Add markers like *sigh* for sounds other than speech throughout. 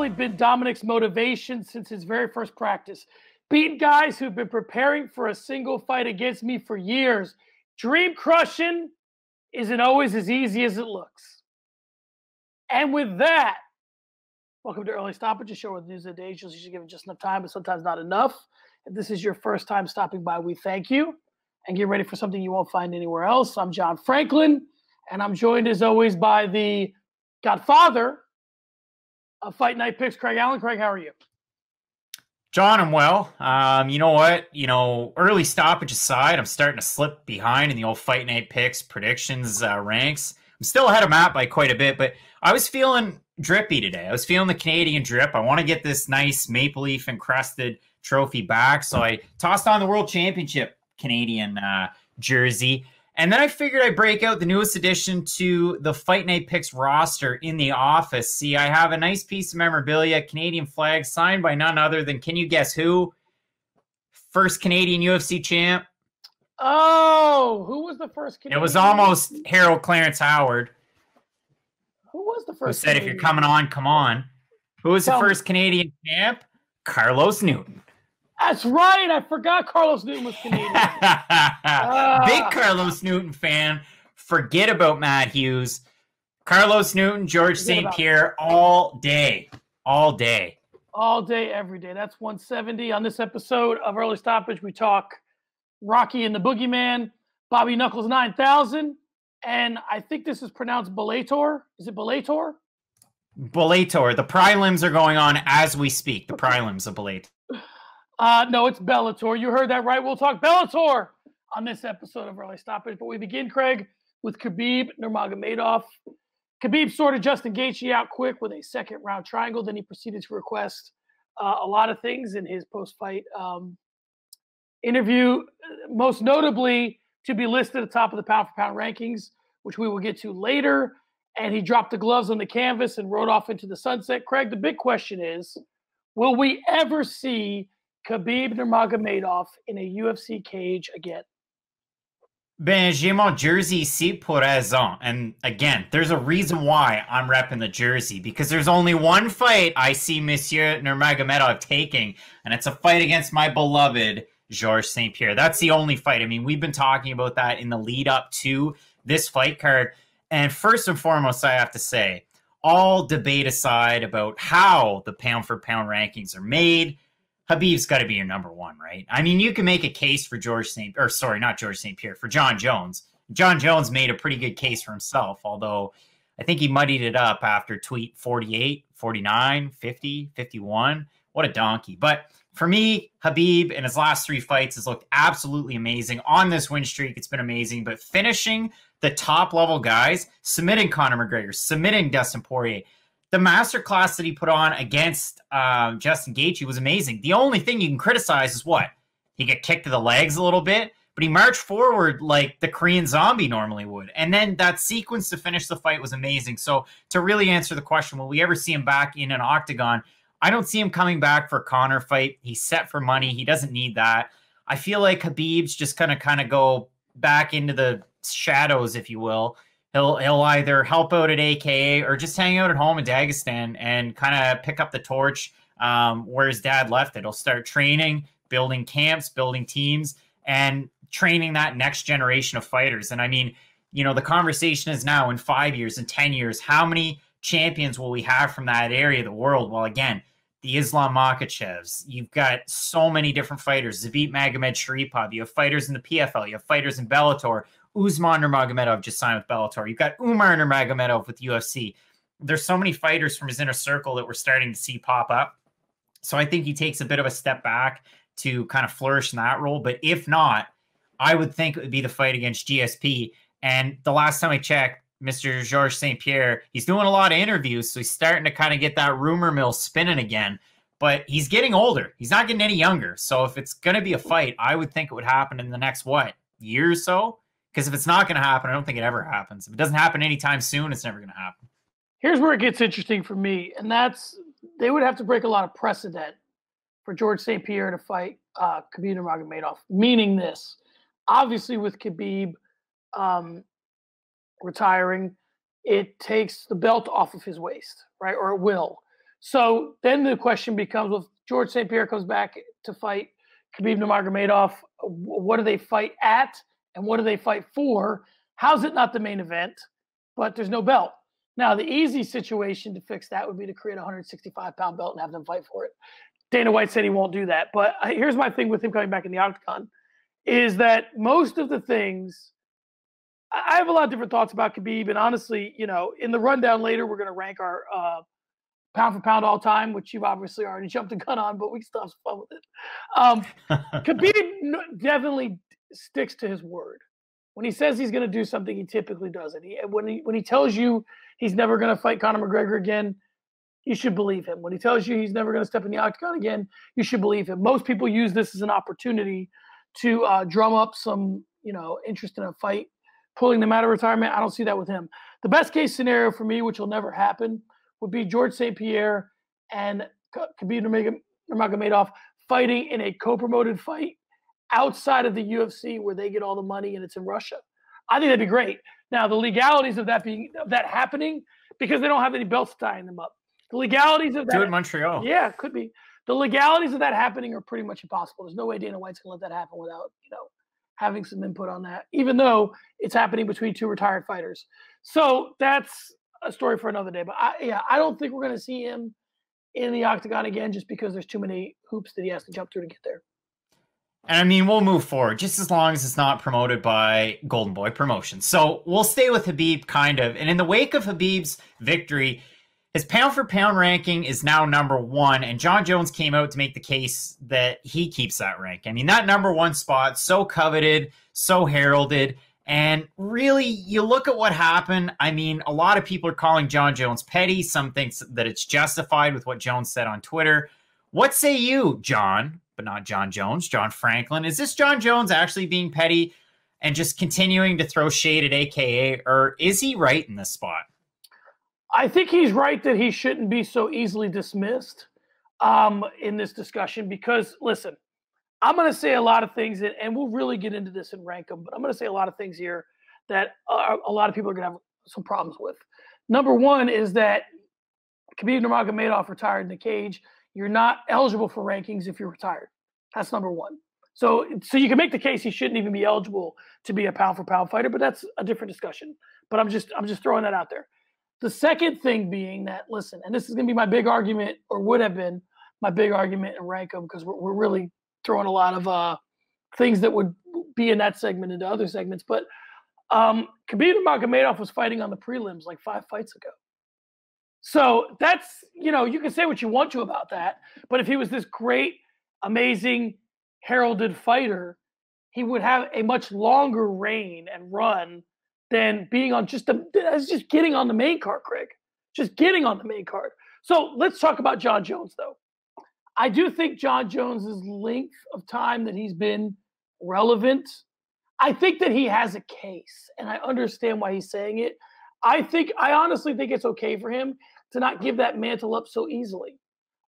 Probably been Dominic's motivation since his very first practice. Beating guys who've been preparing for a single fight against me for years. Dream crushing isn't always as easy as it looks. And with that, welcome to Early Stoppage, a show the news of the day is usually given just enough time, but sometimes not enough. If this is your first time stopping by, we thank you and get ready for something you won't find anywhere else. I'm John Franklin, and I'm joined as always by the godfather of Fight Night Picks, Craig Allen. Craig, how are you? John, I'm well. Um, you know what? You know, early stoppage aside, I'm starting to slip behind in the old Fight Night Picks predictions uh, ranks. I'm still ahead of Matt by quite a bit, but I was feeling drippy today. I was feeling the Canadian drip. I want to get this nice maple leaf encrusted trophy back, so I tossed on the World Championship Canadian uh, jersey. And then I figured I'd break out the newest addition to the Fight Night Picks roster in the office. See, I have a nice piece of memorabilia, Canadian flag, signed by none other than, can you guess who? First Canadian UFC champ. Oh, who was the first Canadian? It was almost Harold Clarence Howard. Who was the first? Who said, Canadian? if you're coming on, come on. Who was Tell the first me. Canadian champ? Carlos Newton. That's right. I forgot Carlos Newton was Canadian. uh, *laughs* Big Carlos Newton fan. Forget about Matt Hughes. Carlos Newton, George St. Pierre, all day. All day. All day, every day. That's 170. On this episode of Early Stoppage, we talk Rocky and the Boogeyman, Bobby Knuckles 9000, and I think this is pronounced Bellator. Is it Bellator? Bellator. The prelims are going on as we speak. The prelims of Bellator. *sighs* *laughs* Uh, no, it's Bellator. You heard that right. We'll talk Bellator on this episode of Early Stoppage. But we begin, Craig, with Khabib Nurmagomedov. Khabib sorted Justin Gaethje out quick with a second round triangle. Then he proceeded to request uh, a lot of things in his post fight um, interview, most notably to be listed at the top of the pound for pound rankings, which we will get to later. And he dropped the gloves on the canvas and rode off into the sunset. Craig, the big question is will we ever see Khabib Nurmagomedov in a UFC cage again. Ben, j'ai mon jersey ici pour raison. And again, there's a reason why I'm repping the jersey because there's only one fight I see Monsieur Nurmagomedov taking, and it's a fight against my beloved Georges St. Pierre. That's the only fight. I mean, we've been talking about that in the lead up to this fight card. And first and foremost, I have to say, all debate aside about how the pound for pound rankings are made, Khabib's got to be your number one, right? I mean, you can make a case for George St. or sorry, not George St. Pierre, for Jon Jones. Jon Jones made a pretty good case for himself, although I think he muddied it up after tweet 48, 49, 50, 51. What a donkey. But for me, Khabib in his last three fights has looked absolutely amazing. On this win streak, it's been amazing. But finishing the top level guys, submitting Conor McGregor, submitting Dustin Poirier, the masterclass that he put on against um, Justin Gaethje was amazing. The only thing you can criticize is what he got kicked to the legs a little bit, but he marched forward like the Korean Zombie normally would. And then that sequence to finish the fight was amazing. So to really answer the question, will we ever see him back in an octagon? I don't see him coming back for a Conor fight. He's set for money. He doesn't need that. I feel like Khabib's just gonna kind of go back into the shadows, if you will he'll he'll either help out at AKA or just hang out at home in Dagestan and kind of pick up the torch um, where his dad left it. He'll start training, building camps, building teams, and training that next generation of fighters. And I mean, you know, the conversation is now in five years, in ten years, how many champions will we have from that area of the world? Well, again. The Islam Makhachevs. You've got so many different fighters. Zabit Magomedsharipov. You have fighters in the PFL. You have fighters in Bellator Usman Nurmagomedov just signed with Bellator. You've got Umar Nurmagomedov with UFC. There's so many fighters from his inner circle that we're starting to see pop up. So I think he takes a bit of a step back to kind of flourish in that role. But if not, I would think it would be the fight against GSP. And the last time I checked, Mr. Georges St. Pierre, he's doing a lot of interviews. So he's starting to kind of get that rumor mill spinning again. But he's getting older. He's not getting any younger. So if it's going to be a fight, I would think it would happen in the next, what, year or so? Because if it's not going to happen, I don't think it ever happens. If it doesn't happen anytime soon, it's never going to happen. Here's where it gets interesting for me, and that's they would have to break a lot of precedent for George St. Pierre to fight uh, Khabib Nurmagomedov. Meaning this, obviously, with Khabib um, retiring, it takes the belt off of his waist, right? Or it will. So then the question becomes: Well, George St. Pierre comes back to fight Khabib Nurmagomedov, what do they fight at, and what do they fight for? How's it not the main event, but there's no belt? Now, the easy situation to fix that would be to create a 165 pound belt and have them fight for it. Dana White said he won't do that. But here's my thing with him coming back in the octagon is that most of the things I have a lot of different thoughts about Khabib, and honestly, you know, in the rundown later, we're going to rank our uh, pound for pound all time, which you've obviously already *laughs* jumped a gun on, but we still have some fun with it. Um, *laughs* Khabib definitely sticks to his word. When he says he's going to do something, he typically does it. He, when he when he tells you he's never going to fight Conor McGregor again, you should believe him. When he tells you he's never going to step in the octagon again, you should believe him. Most people use this as an opportunity to uh, drum up some, you know, interest in a fight, pulling them out of retirement. I don't see that with him. The best case scenario for me, which will never happen, would be George St. Pierre and Khabib Nurmagomedov fighting in a co-promoted fight outside of the UFC where they get all the money and it's in Russia. I think that'd be great. Now the legalities of that being of that happening because they don't have any belts tying them up. The legalities of that do it in Montreal. Yeah, could be. The legalities of that happening are pretty much impossible. There's no way Dana White's gonna let that happen without you know having some input on that, even though it's happening between two retired fighters. So that's a story for another day. But I, yeah, I don't think we're going to see him in the octagon again, just because there's too many hoops that he has to jump through to get there. And I mean, we'll move forward just as long as it's not promoted by Golden Boy Promotions. So we'll stay with Khabib, kind of. And in the wake of Khabib's victory, his pound for pound ranking is now number one. And Jon Jones came out to make the case that he keeps that rank. I mean, that number one spot, so coveted, so heralded. And really, you look at what happened. I mean, a lot of people are calling Jon Jones petty. Some think that it's justified with what Jones said on Twitter. What say you, John, but not Jon Jones, John Franklin? Is this Jon Jones actually being petty and just continuing to throw shade at AKA, or is he right in this spot? I think he's right that he shouldn't be so easily dismissed um, in this discussion because, listen, I'm going to say a lot of things, that, and we'll really get into this and rank them, but I'm going to say a lot of things here that uh, a lot of people are going to have some problems with. Number one is that Khabib Nurmagomedov retired in the cage. You're not eligible for rankings if you're retired. That's number one. So, so you can make the case he shouldn't even be eligible to be a pound for pound fighter, but that's a different discussion. But I'm just I'm just throwing that out there. The second thing being that listen, and this is going to be my big argument, or would have been my big argument in rank them because we're, we're really throwing a lot of uh, things that would be in that segment into other segments. But um, Khabib Nurmagomedov was fighting on the prelims like five fights ago. So that's you know you can say what you want to about that, but if he was this great, amazing, heralded fighter, he would have a much longer reign and run than being on just a just getting on the main card, Craig. Just getting on the main card. So let's talk about Jon Jones though. I do think Jon Jones's length of time that he's been relevant, I think that he has a case, and I understand why he's saying it. I think I honestly think it's okay for him to not give that mantle up so easily.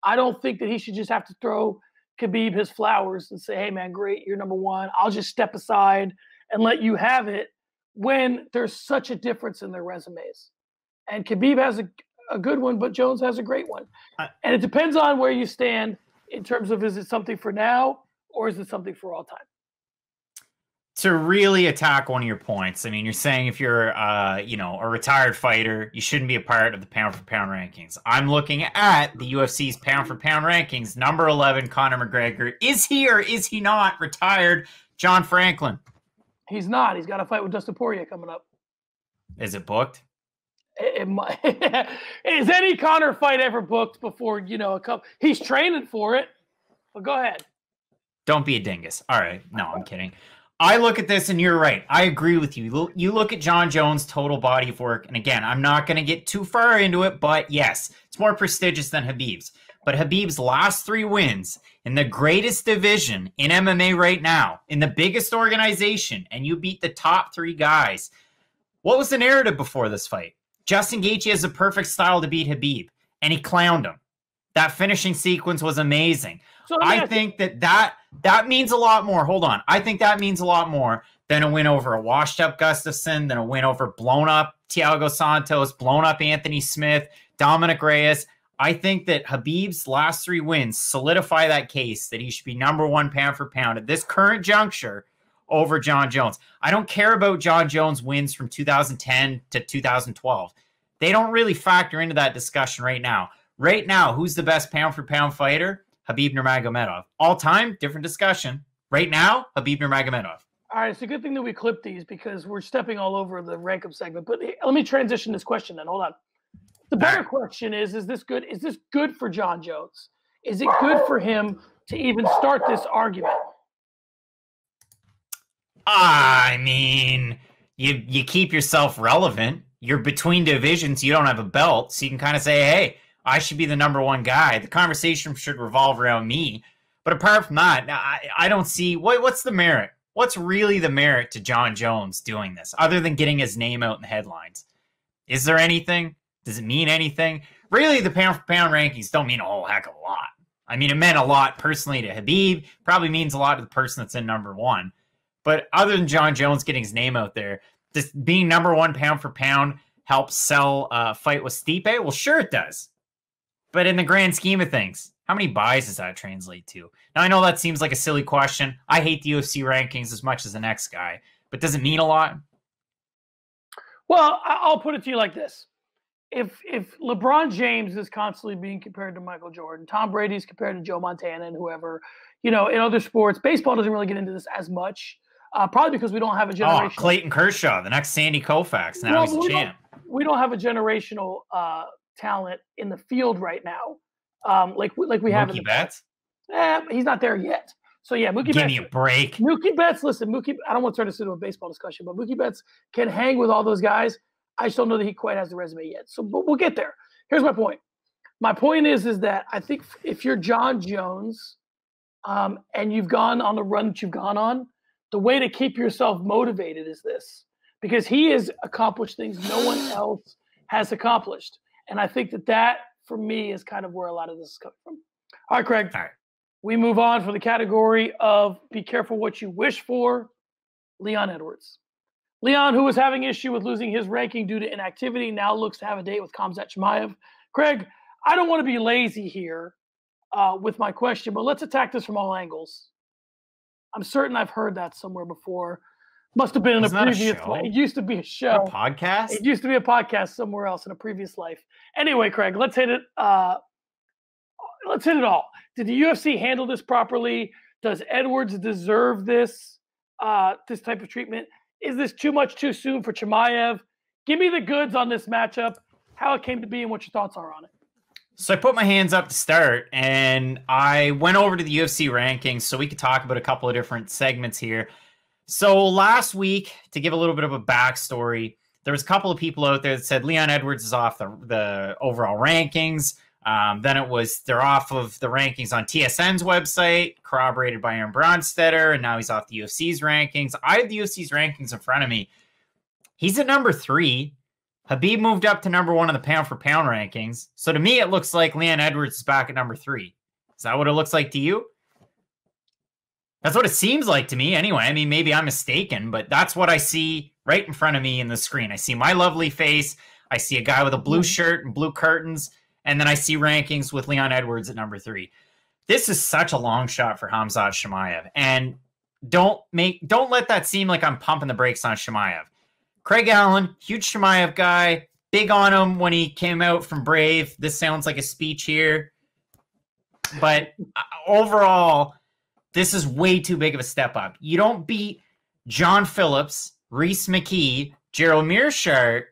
I don't think that he should just have to throw Khabib his flowers and say, "Hey, man, great, you're number one. I'll just step aside and let you have it." When there's such a difference in their resumes, and Khabib has a, a good one, but Jones has a great one. and it depends on where you stand in terms of is it something for now or is it something for all time? To really attack one of your points, I mean, you're saying if you're, uh, you know, a retired fighter, you shouldn't be a part of the pound for pound rankings. I'm looking at the UFC's pound for pound rankings. Number 11, Conor McGregor. Is he or is he not retired? John Franklin. He's not. He's got a fight with Dustin Poirier coming up. Is it booked? it, it, *laughs* is any Conor fight ever booked before you know a couple? He's training for it. But go ahead. Don't be a dingus. All right, no, I'm kidding. I look at this and you're right. I agree with you. You look at Jon Jones' total body of work, and again, I'm not going to get too far into it, but yes, it's more prestigious than Khabib's. But Khabib's last three wins in the greatest division in MMA right now, in the biggest organization, and you beat the top three guys. What was the narrative before this fight? Justin Gaethje has a perfect style to beat Khabib, and he clowned him. That finishing sequence was amazing. So I think that, that that means a lot more. Hold on, I think that means a lot more than a win over a washed-up Gustafsson, than a win over blown-up Thiago Santos, blown-up Anthony Smith, Dominick Reyes. I think that Khabib's last three wins solidify that case that he should be number one pound for pound at this current juncture over Jon Jones. I don't care about Jon Jones' wins from 2010 to 2012. They don't really factor into that discussion right now. Right now, who's the best pound for pound fighter? Khabib Nurmagomedov. All time, different discussion. Right now, Khabib Nurmagomedov. All right, it's a good thing that we clipped these because we're stepping all over the rank up segment. But let me transition this question then. Hold on. The better question is: Is this good? Is this good for Jon Jones? Is it good for him to even start this argument? I mean, you you keep yourself relevant. You're between divisions. You don't have a belt, so you can kind of say, "Hey, I should be the number one guy." The conversation should revolve around me. But apart from that, I, I don't see what what's the merit. What's really the merit to Jon Jones doing this, other than getting his name out in the headlines? Is there anything? Does it mean anything? Really, the pound for pound rankings don't mean a whole heck of a lot. I mean, it meant a lot personally to Khabib, probably means a lot to the person that's in number one. But other than Jon Jones getting his name out there, just being number one pound for pound helps sell a fight with Stipe? Well, sure it does. But in the grand scheme of things, how many buys does that translate to? Now, I know that seems like a silly question. I hate the UFC rankings as much as the next guy, but does it mean a lot? Well, I'll put it to you like this if if LeBron James is constantly being compared to Michael Jordan, Tom Brady's compared to Joe Montana and whoever, you know, in other sports, baseball doesn't really get into this as much. Uh, probably because we don't have a generation. Oh, Clayton Kershaw, the next Sandy Koufax. Now well, he's a champ. Don't, we don't have a generational uh, talent in the field right now, um, like like we have. Mookie Betts. Eh, he's not there yet. So yeah, Mookie Give Betts. me a break. Mookie Betts. Listen, Mookie. I don't want to turn this into a baseball discussion, but Mookie Betts can hang with all those guys I just don't know that he quite has the resume yet. So but we'll get there. Here's my point. My point is, is that I think if you're Jon Jones um, and you've gone on the run that you've gone on, the way to keep yourself motivated is this because he has accomplished things no one *gasps* else has accomplished. And I think that that, for me, is kind of where a lot of this is coming from. All right, Craig. All right. We move on for the category of be careful what you wish for. Leon Edwards. Leon, who was having issue with losing his ranking due to inactivity, now looks to have a date with Chimaev. Craig, I don't want to be lazy here uh, with my question, but let's attack this from all angles. I'm certain I've heard that somewhere before. Must have been in a previous life. It used to be a show. A podcast? It used to be a podcast somewhere else in a previous life. Anyway, Craig, let's hit it. Uh, let's hit it all. Did the UFC handle this properly? Does Edwards deserve this uh, this type of treatment? Is this too much too soon for Chimaev? Give me the goods on this matchup, how it came to be, and what your thoughts are on it. So I put my hands up to start, and I went over to the UFC rankings so we could talk about a couple of different segments here. So last week, to give a little bit of a backstory, there was a couple of people out there that said Leon Edwards is off the, the overall rankings. Um, then it was they're off of the rankings on TSN's website, corroborated by Aaron Bronsteter, and now he's off the UFC's rankings. I have the UFC's rankings in front of me. He's at number three. Khabib moved up to number one in the pound for pound rankings. So to me, it looks like Leon Edwards is back at number three. Is that what it looks like to you? That's what it seems like to me, anyway. I mean, maybe I'm mistaken, but that's what I see right in front of me in the screen. I see my lovely face. I see a guy with a blue hmm. shirt and blue curtains and then I see rankings with Leon Edwards at number three. This is such a long shot for Khamzat Chimaev. And don't make don't let that seem like I'm pumping the brakes on Chimaev. Craig Allen, huge Chimaev guy, big on him when he came out from Brave. This sounds like a speech here. But uh, overall, this is way too big of a step up. You don't beat John Phillips, Rhys McKee, Gerald Meerschaert,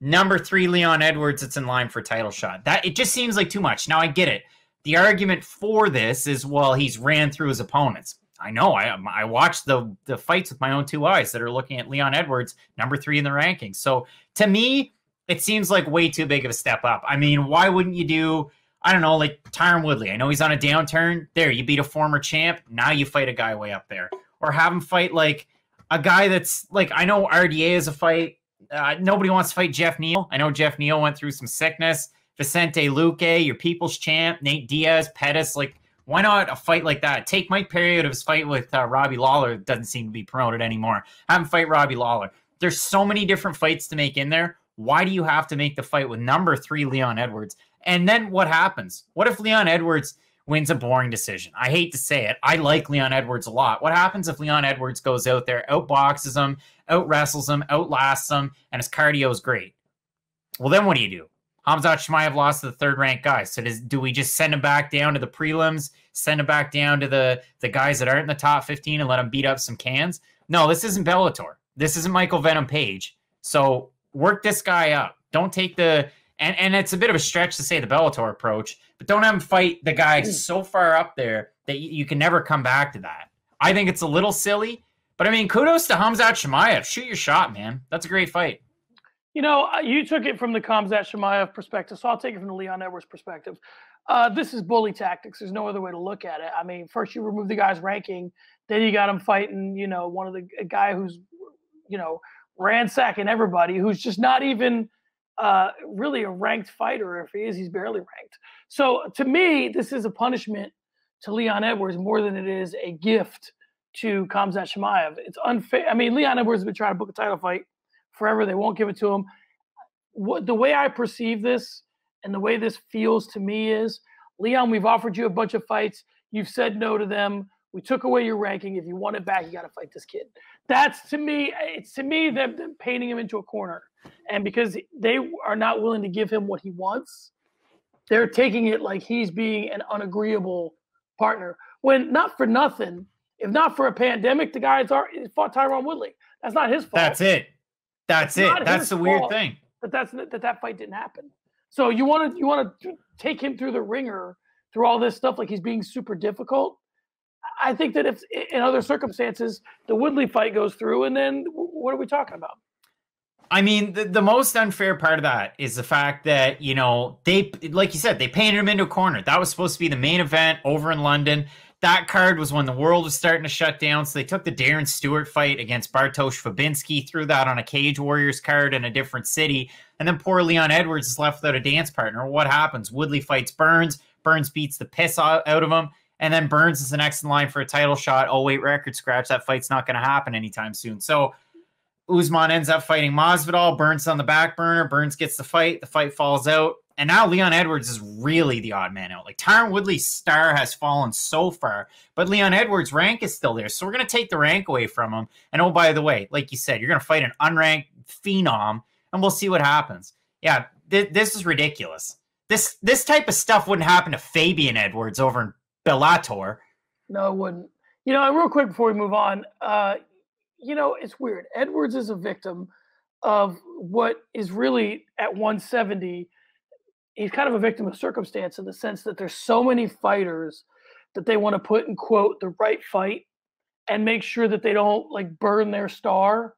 number three Leon Edwards that's in line for title shot. That it just seems like too much. Now I get it. The argument for this is well, he's ran through his opponents. I know. I um, I watched the the fights with my own two eyes that are looking at Leon Edwards, number three in the rankings. So to me, it seems like way too big of a step up. I mean, why wouldn't you do? I don't know, like Tyron Woodley. I know he's on a downturn. There, you beat a former champ. Now you fight a guy way up there, or have him fight like a guy that's like I know RDA is a fight uh, nobody wants to fight Geoff Neal. I know Geoff Neal went through some sickness. Vicente Luque, your people's champ, Nate Diaz, Pettis. Like, why not a fight like that? Take Mike Perry out of his fight with uh, Robbie Lawler. Doesn't seem to be promoted anymore. Have him fight Robbie Lawler. There's so many different fights to make in there. Why do you have to make the fight with number three Leon Edwards? And then what happens? What if Leon Edwards wins a boring decision? I hate to say it. I like Leon Edwards a lot. What happens if Leon Edwards goes out there, outboxes him, out wrestles him, outlasts him, and his cardio is great? Well, then what do you do? Khamzat Chimaev lost to the third ranked guy. So does, do we just send him back down to the prelims, send him back down to the, the guys that aren't in the top 15 and let him beat up some cans? No, this isn't Bellator. This isn't Michael Venom Page. So work this guy up. Don't take the and and it's a bit of a stretch to say the Bellator approach, but don't have him fight the guy mm. so far up there that you, you can never come back to that. I think it's a little silly, but I mean, kudos to Khamzat Chimaev. Shoot your shot, man. That's a great fight. You know, uh, you took it from the Khamzat Chimaev perspective, so I'll take it from the Leon Edwards perspective. Uh, this is bully tactics. There's no other way to look at it. I mean, first you remove the guy's ranking, then you got him fighting, you know, one of the a guy who's, you know, ransacking everybody, who's just not even uh, really a ranked fighter. If he is, he's barely ranked. So to me, this is a punishment to Leon Edwards more than it is a gift to Khamzat Chimaev. It's unfair. I mean, Leon Edwards has been trying to book a title fight forever. They won't give it to him. What the way I perceive this and the way this feels to me is, Leon, we've offered you a bunch of fights. You've said no to them. We took away your ranking. If you want it back, you got to fight this kid. That's to me, it's to me them, them painting him into a corner. And because they are not willing to give him what he wants, they're taking it like he's being an unagreeable partner. When not for nothing, if not for a pandemic, the guys guy fought Tyron Woodley. That's not his fault. That's it. That's it. That's the weird thing. That that's that that fight didn't happen. So you want to you want to take him through the ringer through all this stuff like he's being super difficult. I think that if in other circumstances the Woodley fight goes through, and then what are we talking about? I mean, the, the most unfair part of that is the fact that, you know, they, like you said, they painted him into a corner. That was supposed to be the main event over in London that card was when the world was starting to shut down. So they took the Darren Stewart fight against Bartosz Fabinski, threw that on a Cage Warriors card in a different city. And then poor Leon Edwards is left without a dance partner. What happens? Woodley fights Burns. Burns beats the piss out of him. And then Burns is the next in line for a title shot. Oh, wait, record scratch. That fight's not going to happen anytime soon. So Usman ends up fighting Masvidal. Burns on the back burner. Burns gets the fight. The fight falls out. And now Leon Edwards is really the odd man out. Like Tyron Woodley's star has fallen so far, but Leon Edwards' rank is still there. So we're going to take the rank away from him. And oh, by the way, like you said, you're going to fight an unranked phenom, and we'll see what happens. Yeah, th- this is ridiculous. This this type of stuff wouldn't happen to Fabian Edwards over in Bellator. No, it wouldn't. You know, real quick before we move on, uh, you know, it's weird. Edwards is a victim of what is really at 170 he's kind of a victim of circumstance in the sense that there's so many fighters that they want to put in quote the right fight and make sure that they don't like burn their star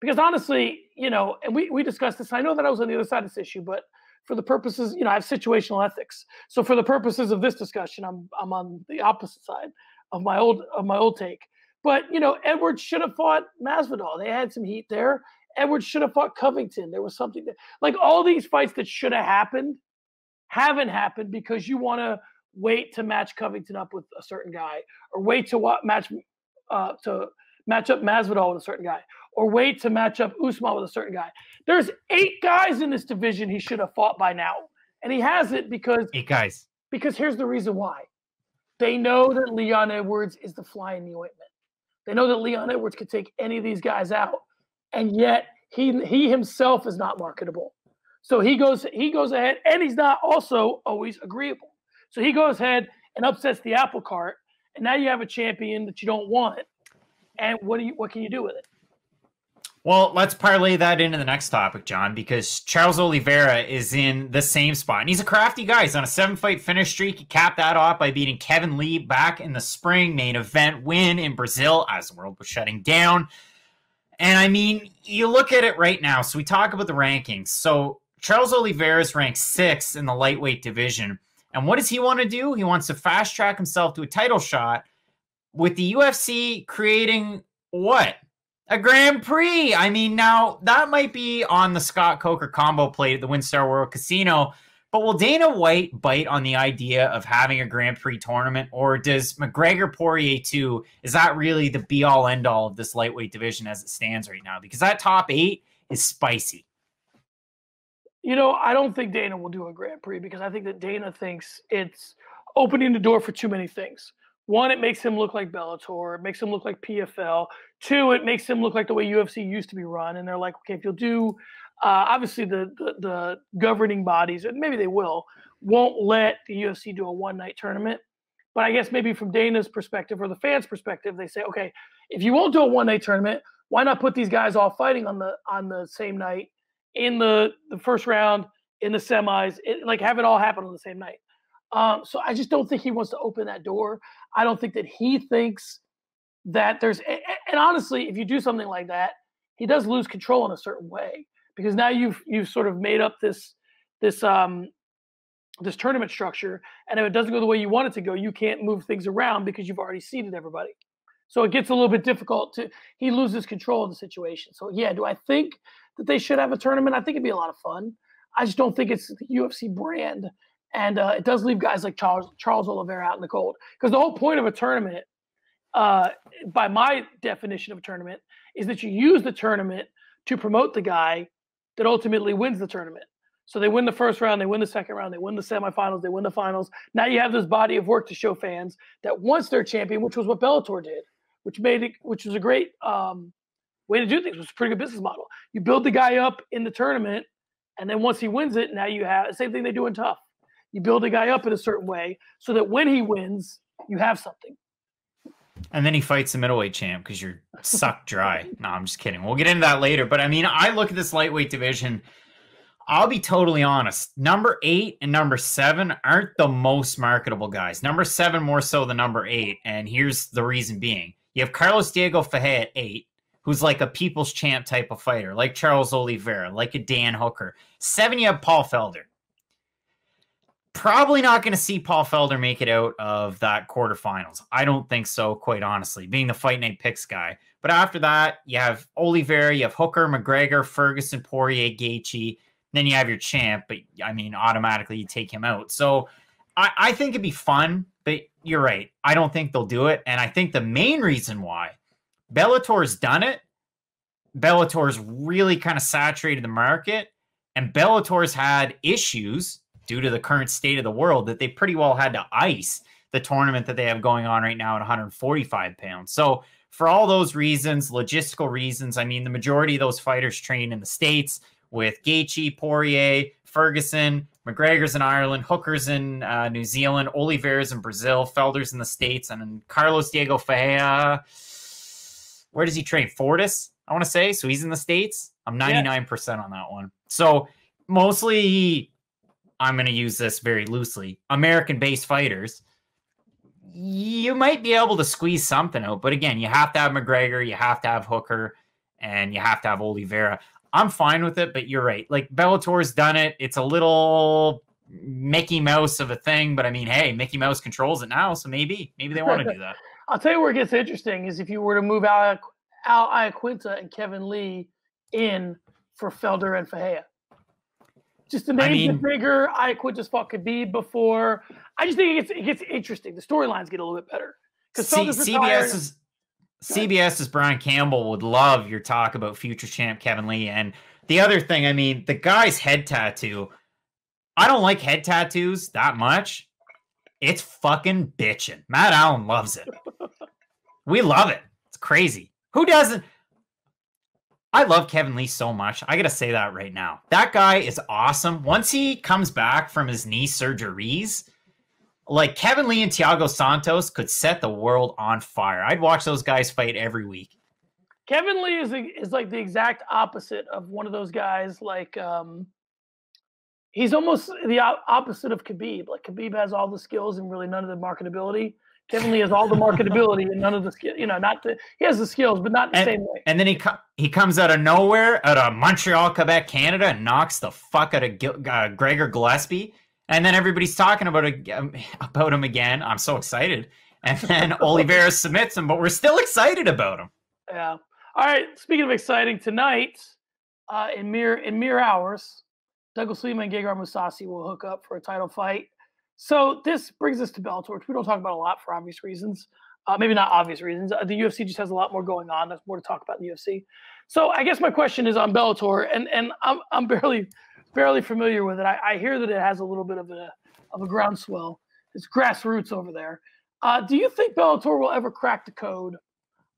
because honestly you know and we, we discussed this i know that i was on the other side of this issue but for the purposes you know i have situational ethics. So for the purposes of this discussion i'm i'm on the opposite side of my old of my old take. But you know edwards should have fought masvidal. They had some heat there. Edwards should have fought covington. There was something that like all these fights that should have happened haven't happened because you want to wait to match Covington up with a certain guy, or wait to what match uh, to match up Masvidal with a certain guy, or wait to match up Usman with a certain guy. There's eight guys in this division he should have fought by now, and he hasn't because eight guys. Because here's the reason why: they know that Leon Edwards is the fly in the ointment. They know that Leon Edwards could take any of these guys out, and yet he he himself is not marketable. So he goes he goes ahead, and he's not also always agreeable. So he goes ahead and upsets the apple cart, and now you have a champion that you don't want. And what do you what can you do with it? Well, let's parlay that into the next topic, John, because Charles Oliveira is in the same spot. And he's a crafty guy. He's on a seven fight finish streak. He capped that off by beating Kevin Lee back in the spring main event win in Brazil as the world was shutting down. And I mean, you look at it right now. So we talk about the rankings. So Charles Oliveira is ranked sixth in the lightweight division. And what does he want to do? He wants to fast track himself to a title shot with the UFC creating what? A Grand Prix. I mean, now that might be on the Scott Coker combo plate at the WinStar World Casino. But will Dana White bite on the idea of having a Grand Prix tournament, or does McGregor Poirier 2 is that really the be all end all of this lightweight division as it stands right now? Because that top eight is spicy You know, I don't think Dana will do a Grand Prix because I think that Dana thinks it's opening the door for too many things. One, it makes him look like Bellator. It makes him look like PFL. Two, it makes him look like the way UFC used to be run. And they're like, okay, if you'll do, uh, obviously the, the, the governing bodies, and maybe they will, won't let the UFC do a one night tournament. But I guess maybe from Dana's perspective or the fans' perspective, they say, okay, if you won't do a one night tournament, why not put these guys all fighting on the on the same night in the the first round, in the semis, it, like have it all happen on the same night? Um, so I just don't think he wants to open that door. I don't think that he thinks that there's and honestly, if you do something like that, he does lose control in a certain way because now you've you've sort of made up this this um this tournament structure and if it doesn't go the way you want it to go you can't move things around because you've already seeded everybody. So it gets a little bit difficult to he loses control of the situation. So yeah do i think that they should have a tournament? I think it'd be a lot of fun. I just don't think it's the ufc brand and uh, it does leave guys like Charles Charles Oliveira out in the cold because the whole point of a tournament, uh, by my definition of a tournament, is that you use the tournament to promote the guy that ultimately wins the tournament. So they win the first round, they win the second round, they win the semifinals, they win the finals. Now you have this body of work to show fans that once they're champion, which was what Bellator did, which made it, which was a great um, way to do things. It was a pretty good business model. You build the guy up in the tournament, and then once he wins it, now you have the same thing they do in tough. You build a guy up in a certain way so that when he wins, you have something. And then he fights the middleweight champ because you're sucked dry. *laughs* no, I'm just kidding. We'll get into that later. But I mean, I look at this lightweight division. I'll be totally honest. Number eight and number seven aren't the most marketable guys. Number seven more so than number eight. And here's the reason being you have Carlos Diego Ferreira at eight, who's like a people's champ type of fighter, like Charles Oliveira, like a Dan Hooker. Seven, you have Paul Felder probably not going to see Paul Felder make it out of that quarterfinals. I don't think so, quite honestly, being the fight night picks guy. But after that, you have Oliveira, you have Hooker, McGregor, Ferguson, Poirier, Gaethje. Then you have your champ, but I mean, automatically you take him out. So I, I think it'd be fun, but you're right. I don't think they'll do it. And I think the main reason why Bellator's done it, Bellator's really kind of saturated the market, and Bellator's had issues due to the current state of the world that they pretty well had to ice the tournament that they have going on right now at 145 pounds. So for all those reasons, logistical reasons, I mean, the majority of those fighters train in the States with Gaethje, Poirier, Ferguson, McGregor's in Ireland, Hooker's in uh, New Zealand, Oliveira's in Brazil, Felder's in the States, and then Carlos Diego Ferreira. Where does he train? Fortis, I want to say. So he's in the States. I'm 99% on that one. So mostly I'm going to use this very loosely, American based fighters, you might be able to squeeze something out. But again, you have to have McGregor, you have to have Hooker, and you have to have Oliveira. I'm fine with it, but you're right. Like Bellator's done it. It's a little Mickey Mouse of a thing, but I mean, hey, Mickey Mouse controls it now, so maybe maybe they want to do *laughs* that. I'll tell you where it gets interesting is if you were to move Al, Al Iaquinta and Kevin Lee in for Felder and Ferreira. Just the names I mean, bigger. I quit just fought Khabib before. I just think it gets, it gets interesting. The storylines get a little bit better. Because CBS is CBS's Brian Campbell would love your talk about future champ Kevin Lee. And the other thing, I mean, the guy's head tattoo. I don't like head tattoos that much. It's fucking bitching. Matt Allen loves it. *laughs* we love it. It's crazy. Who doesn't? I love Kevin Lee so much. I got to say that right now. That guy is awesome. Once he comes back from his knee surgeries, like Kevin Lee and Thiago Santos could set the world on fire. I'd watch those guys fight every week. Kevin Lee is is like the exact opposite of one of those guys. Like um, he's almost the opposite of Khabib. Like Khabib has all the skills and really none of the marketability. Kevin Lee has all the marketability and none of the skill. You know, not the he has the skills, but not the and, same way. And then he co- he comes out of nowhere out of Montreal, Quebec, Canada, and knocks the fuck out of Gil- uh, Gregor Gillespie. And then everybody's talking about a, um, *laughs* about him again. I'm so excited. And then *laughs* Oliveira submits him, but we're still excited about him. Yeah. All right. Speaking of exciting, tonight uh, in mere in mere hours, Douglas Lima and Gegard Mousasi will hook up for a title fight. So this brings us to Bellator, which we don't talk about a lot for obvious reasons. Uh, maybe not obvious reasons. Uh, the UFC just has a lot more going on. There's more to talk about in the UFC. So I guess my question is on Bellator, and and I'm I'm barely barely familiar with it. I, I hear that it has a little bit of a of a groundswell. It's grassroots over there. Uh, do you think Bellator will ever crack the code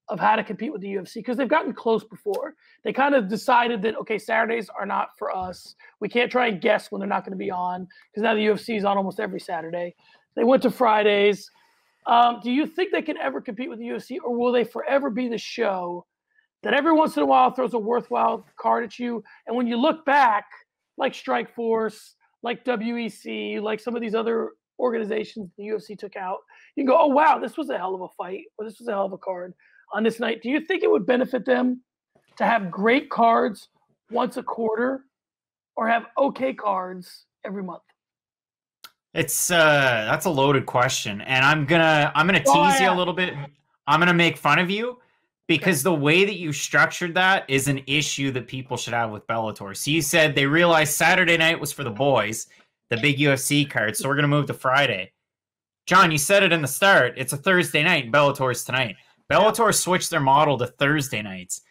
of how to compete with the UFC? Because they've gotten close before. They kind of decided that okay, Saturdays are not for us. We can't try and guess when they're not going to be on because now the UFC is on almost every Saturday. They went to Fridays. Um, do you think they can ever compete with the UFC, or will they forever be the show that every once in a while throws a worthwhile card at you? And when you look back, like Strikeforce, like WEC, like some of these other organizations the UFC took out, you can go, oh, wow, this was a hell of a fight, or this was a hell of a card on this night. Do you think it would benefit them to have great cards once a quarter or have okay cards every month? It's uh that's a loaded question. And I'm gonna I'm gonna tease oh, yeah. you a little bit. I'm gonna make fun of you because the way that you structured that is an issue that people should have with Bellator. So you said they realized Saturday night was for the boys, the big UFC card, so we're gonna move to Friday. John, you said it in the start. It's a Thursday night, and Bellator's tonight. Bellator switched their model to Thursday nights.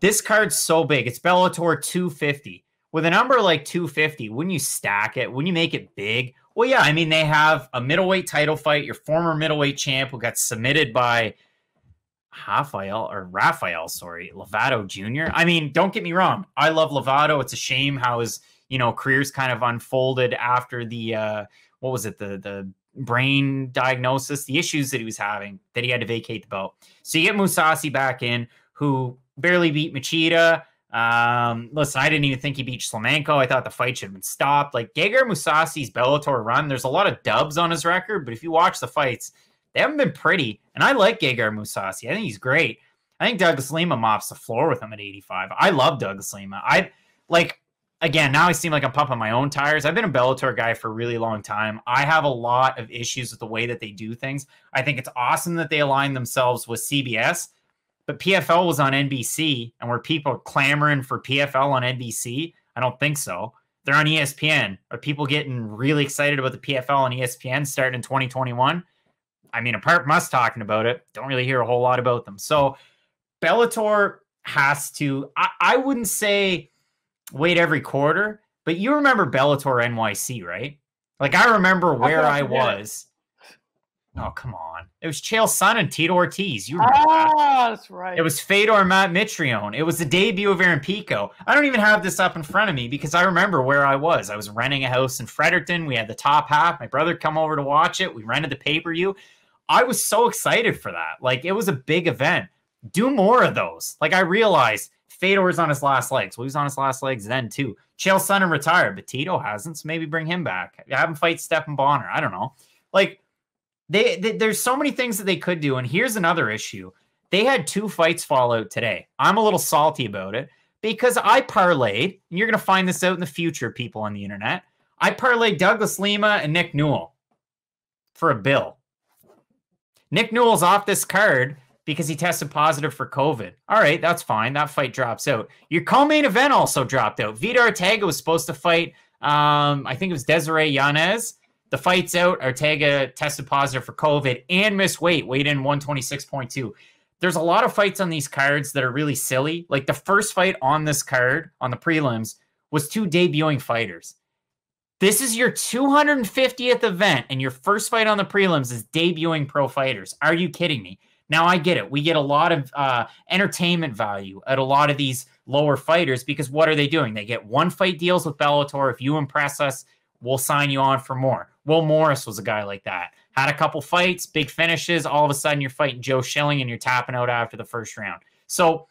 This card's so big. It's Bellator 250. With a number like 250, wouldn't you stack it? Wouldn't you make it big? Well, yeah, I mean, they have a middleweight title fight, your former middleweight champ who got submitted by Rafael or Rafael, sorry, Lovato Jr. I mean, don't get me wrong. I love Lovato. It's a shame how his, you know, career's kind of unfolded after the uh what was it, the the brain diagnosis, the issues that he was having, that he had to vacate the belt. So you get Mousasi back in, who barely beat Machida, um, listen, I didn't even think he beat Shlemenko. I thought the fight should have been stopped. Like Gegard Mousasi's Bellator run, there's a lot of dubs on his record, but if you watch the fights, they haven't been pretty. And I like Gegard Mousasi. I think he's great. I think Douglas Lima mops the floor with him at 85. I love Douglas Lima. I like again, now I seem like I'm pumping my own tires. I've been a Bellator guy for a really long time. I have a lot of issues with the way that they do things. I think it's awesome that they align themselves with CBS but PFL was on NBC, and were people clamoring for PFL on NBC? I don't think so. They're on ESPN. Are people getting really excited about the PFL on ESPN starting in 2021? I mean, apart from us talking about it, don't really hear a whole lot about them. So Bellator has to, I, I wouldn't say wait every quarter, but you remember Bellator NYC, right? Like I remember where I was Oh, come on. It was Chael Sonnen and Tito Ortiz. You remember ah, that. that's right. It was Fedor Matt Mitrione. It was the debut of Aaron Pico. I don't even have this up in front of me because I remember where I was. I was renting a house in Fredericton. We had the top half. My brother come over to watch it. We rented the pay-per-view. I was so excited for that. Like, it was a big event. Do more of those. Like, I realized Fedor's on his last legs. Well, he was on his last legs then, too. Chael Sonnen retired, but Tito hasn't, so maybe bring him back. Have him fight Stephan Bonnar. I don't know. Like, they, they, there's so many things that they could do. And here's another issue. They had two fights fall out today. I'm a little salty about it because I parlayed, and you're going to find this out in the future, people on the internet. I parlayed Douglas Lima and Nick Newell for a bill. Nick Newell's off this card because he tested positive for COVID. All right, that's fine. That fight drops out. Your co-main event also dropped out. Veta Arteaga was supposed to fight, um, I think it was Desiree Yanez. The fight's out. Ortega tested positive for COVID and missed weight, weighed in 126.2. There's a lot of fights on these cards that are really silly. Like the first fight on this card, on the prelims, was two debuting fighters. This is your 250th event, and your first fight on the prelims is debuting pro fighters. Are you kidding me? Now, I get it. We get a lot of uh, entertainment value at a lot of these lower fighters because what are they doing? They get one fight deals with Bellator. If you impress us, we'll sign you on for more. Will Morris was a guy like that. Had a couple fights, big finishes. All of a sudden, you're fighting Joe Schilling and you're tapping out after the first round. So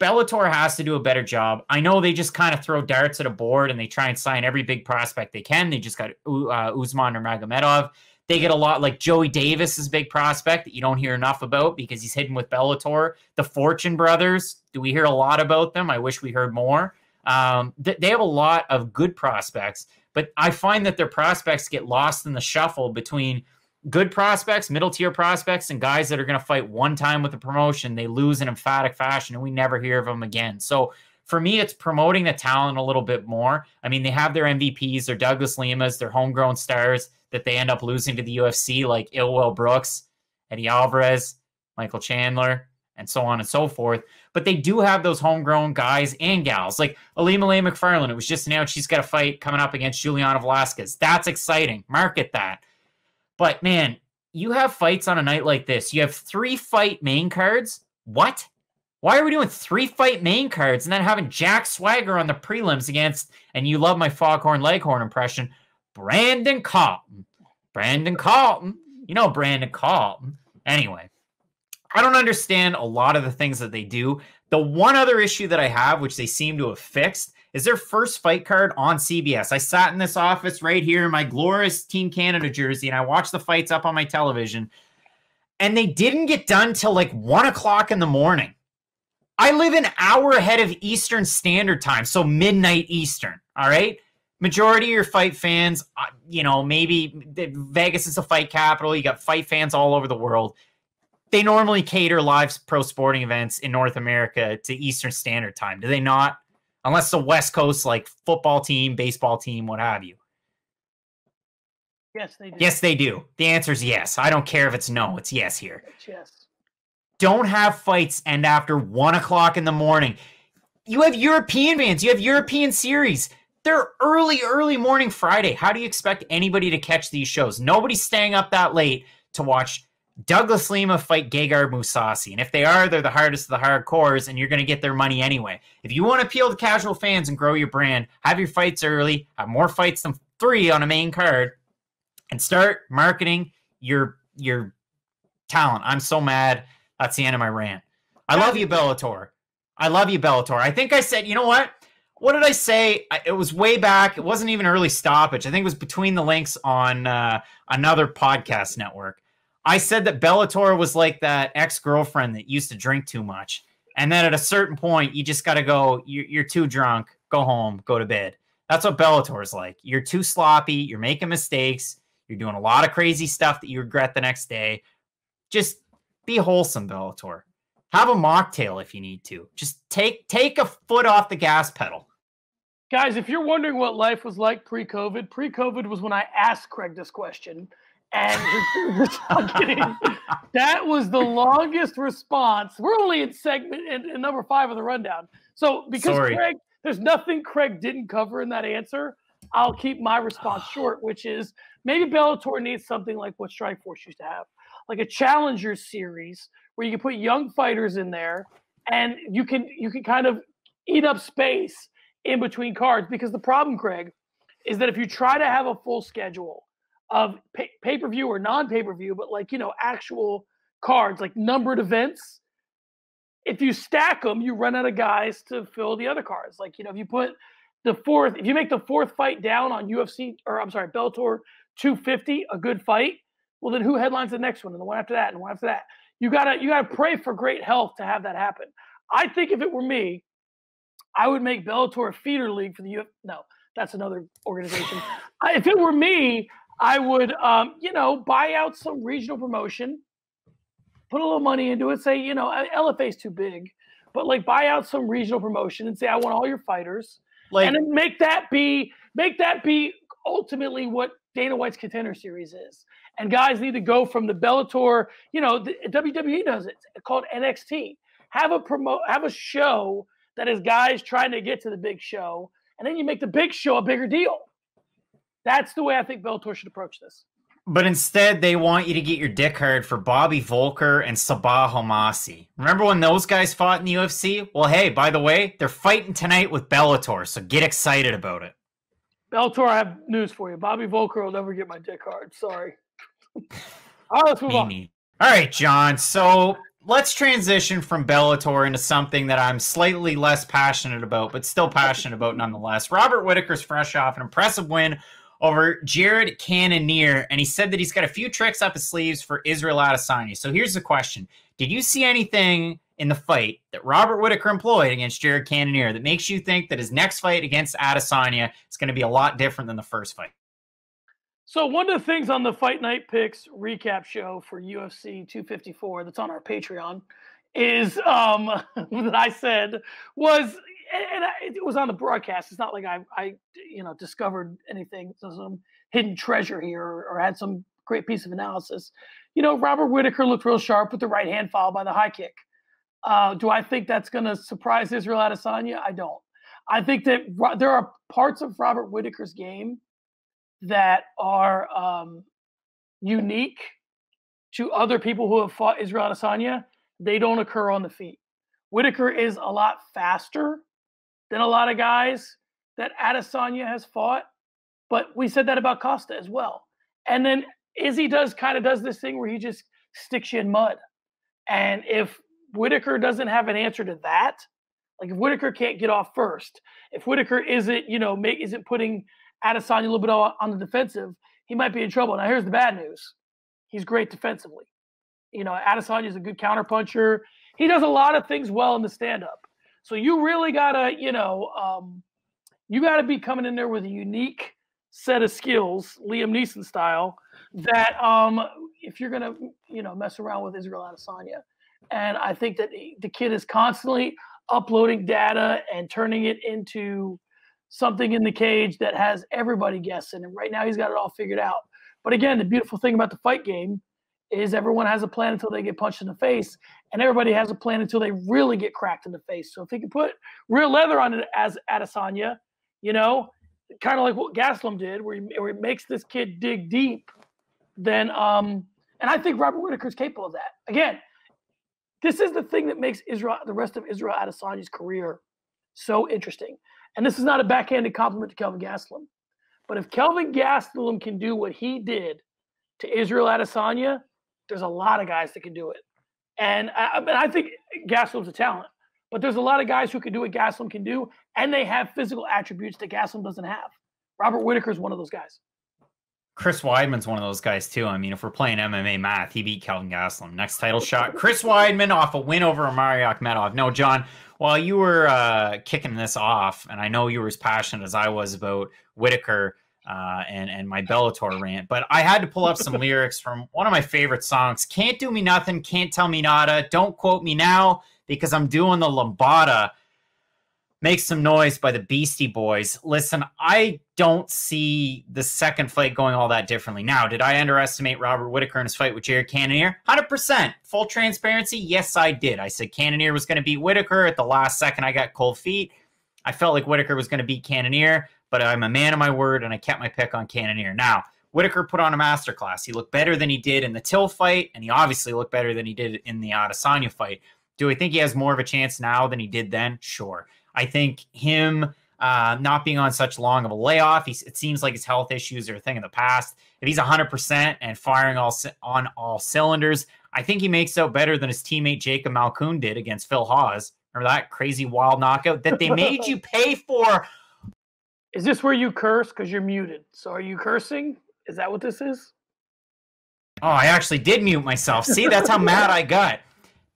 Bellator has to do a better job. I know they just kind of throw darts at a board and they try and sign every big prospect they can. They just got uh, Usman Nurmagomedov. They get a lot like Joey Davis is a big prospect that you don't hear enough about because he's hidden with Bellator. The Fortune brothers, do we hear a lot about them? I wish we heard more. Um, th- they have a lot of good prospects, but I find that their prospects get lost in the shuffle between good prospects, middle tier prospects, and guys that are going to fight one time with the promotion. They lose in emphatic fashion, and we never hear of them again. So for me, it's promoting the talent a little bit more. I mean, they have their MVPs, their Douglas Limas, their homegrown stars that they end up losing to the UFC, like Illwell Brooks, Eddie Alvarez, Michael Chandler. and so on and so forth. But they do have those homegrown guys and gals. Like Ilima-Lei Macfarlane, it was just announced she's got a fight coming up against Juliana Velasquez. That's exciting. Market that. But man, you have fights on a night like this. You have three fight main cards. What? Why are we doing three fight main cards and then having Jack Swagger on the prelims against, and you love my Foghorn Leghorn impression, Brandon Carlton? Brandon Carlton. You know Brandon Carlton. Anyway, I don't understand a lot of the things that they do. The one other issue that I have, which they seem to have fixed, is their first fight card on CBS. I sat in this office right here in my glorious Team Canada jersey and I watched the fights up on my television. And they didn't get done till like one o'clock in the morning. I live an hour ahead of Eastern Standard Time, so midnight Eastern. All right. Majority of your fight fans, uh, you know, maybe Vegas is a fight capital. You got fight fans all over the world they normally cater live pro sporting events in North America to Eastern Standard Time, do they not? Unless the West Coast, like football team, baseball team, what have you. Yes, they do. Yes, they do. The answer is yes. I don't care if it's no, it's yes here. It's yes. Don't have fights end after one o'clock in the morning. You have European bands, you have European series. They're early, early morning Friday. How do you expect anybody to catch these shows? Nobody's staying up that late to watch Douglas Lima fight Gegard Mousasi. And if they are, they're the hardest of the hardcores, and you're going to get their money anyway. If you want to appeal to casual fans and grow your brand, have your fights early, have more fights than three on a main card, and start marketing your your talent. I'm so mad. That's the end of my rant. I love you, Bellator. I love you, Bellator. I think I said, you know what? What did I say? It was way back. It wasn't even early stoppage. I think it was between the links on uh, another podcast network. I said that Bellator was like that ex girlfriend that used to drink too much. And then at a certain point, you just got to go, you're, you're too drunk, go home, go to bed. That's what Bellator is like. You're too sloppy, you're making mistakes, you're doing a lot of crazy stuff that you regret the next day. Just be wholesome, Bellator. Have a mocktail if you need to. Just take take a foot off the gas pedal. Guys, if you're wondering what life was like pre-COVID, pre-COVID was when I asked Craig this question and *laughs* that was the longest response. We're only in segment in, in number five of the rundown. So because Sorry. Craig, there's nothing Craig didn't cover in that answer. I'll keep my response *sighs* short, which is maybe Bellator needs something like what Strikeforce used to have, like a challenger series where you can put young fighters in there, and you can you can kind of eat up space in between cards. Because the problem, Craig, is that if you try to have a full schedule of pay pay-per-view or non pay per view, but like, you know, actual cards, like numbered events. If you stack them, you run out of guys to fill the other cards. Like, you know, if you put the fourth, if you make the fourth fight down on UFC, or I'm sorry, Bellator 250, a good fight, well, then who headlines the next one and the one after that and the one after that? You gotta you gotta pray for great health to have that happen. I think if it were me, I would make Bellator a feeder league for the UFC. No, that's another organization. *laughs* I, if it were me, I would, um, you know, buy out some regional promotion, put a little money into it. Say, you know, LFA is too big, but like buy out some regional promotion and say, I want all your fighters, like, and then make that be make that be ultimately what Dana White's Contender Series is. And guys need to go from the Bellator, you know, the WWE does it called NXT. Have a promote, have a show that is guys trying to get to the big show, and then you make the big show a bigger deal. That's the way I think Bellator should approach this. But instead, they want you to get your dick hard for Bobby Voelker and Sabah Homasi. Remember when those guys fought in the UFC? Well, hey, by the way, they're fighting tonight with Bellator, so get excited about it. Bellator, I have news for you. Bobby Voelker will never get my dick hard. Sorry. All right, let's move on. All right, John. So let's transition from Bellator into something that I'm slightly less passionate about, but still passionate about nonetheless. Robert Whittaker's fresh off an impressive win over Jared Cannonier, and he said that he's got a few tricks up his sleeves for Israel Adesanya. So here's the question: Did you see anything in the fight that Robert Whittaker employed against Jared Cannonier that makes you think that his next fight against Adesanya is going to be a lot different than the first fight? So one of the things on the Fight Night Picks recap show for UFC 254 that's on our Patreon is um, *laughs* that I said was and I, it was on the broadcast. It's not like I, I, you know, discovered anything, some hidden treasure here, or, or, had some great piece of analysis. You know, Robert Whittaker looked real sharp with the right hand followed by the high kick. Uh, do I think that's going to surprise Israel Adesanya? I don't. I think that there are parts of Robert Whittaker's game that are um, unique to other people who have fought Israel Adesanya. They don't occur on the feet. Whittaker is a lot faster than a lot of guys that Adesanya has fought, but we said that about Costa as well. And then Izzy does kind of does this thing where he just sticks you in mud. And if Whittaker doesn't have an answer to that, like if Whittaker can't get off first, if Whittaker isn't, you know, make isn't putting Adesanya a little bit on the defensive, he might be in trouble. Now here's the bad news: he's great defensively. You know, Adesanya is a good counterpuncher. He does a lot of things well in the stand-up. So you really gotta, you know, um, you gotta be coming in there with a unique set of skills, Liam Neeson style, that um, if you're gonna, you know, mess around with Israel Adesanya. And I think that the kid is constantly uploading data and turning it into something in the cage that has everybody guessing. And right now he's got it all figured out. But again, the beautiful thing about the fight game is everyone has a plan until they get punched in the face, and everybody has a plan until they really get cracked in the face. So if he can put real leather on it as Adesanya, you know, kind of like what Gastelum did, where he, where he makes this kid dig deep, then um, and I think Robert Whittaker is capable of that. Again, this is the thing that makes Israel, the rest of Israel Adesanya's career so interesting. And this is not a backhanded compliment to Kelvin Gastelum. But if Kelvin Gastelum can do what he did to Israel Adesanya, there's a lot of guys that can do it. And I, I, I think Gastelum's a talent, but there's a lot of guys who can do what Gastelum can do, and they have physical attributes that Gastelum doesn't have. Robert Whittaker is one of those guys. Chris Weidman's one of those guys too. I mean, if we're playing MMA math, he beat Kelvin Gastelum. Next title shot, Chris Weidman off a win over Omari Akhmedov. No, John, while you were uh, kicking this off, and I know you were as passionate as I was about Whittaker uh, and and my Bellator rant, but I had to pull up some *laughs* lyrics from one of my favorite songs. Can't do me nothing, can't tell me nada. Don't quote me now because I'm doing the lambada. Make some noise by the Beastie Boys. Listen, I don't see the second fight going all that differently. Now, did I underestimate Robert Whittaker in his fight with Jared Cannonier? 100%. Full transparency, yes, I did. I said Cannonier was going to beat Whittaker. At the last second, I got cold feet. I felt like Whittaker was going to beat Cannonier, but I'm a man of my word, and I kept my pick on Cannonier. Now, Whittaker put on a masterclass. He looked better than he did in the Till fight, and he obviously looked better than he did in the Adesanya fight. Do I think he has more of a chance now than he did then? Sure. I think him uh, not being on such long of a layoff, he's, it seems like his health issues are a thing of the past. If he's 100% and firing all on all cylinders, I think he makes out better than his teammate Jacob Malkoun did against Phil Hawes. Remember that crazy wild knockout that they made *laughs* you pay for? Is this where you curse because you're muted? So are you cursing? Is that what this is? Oh, I actually did mute myself. See, that's how mad I got.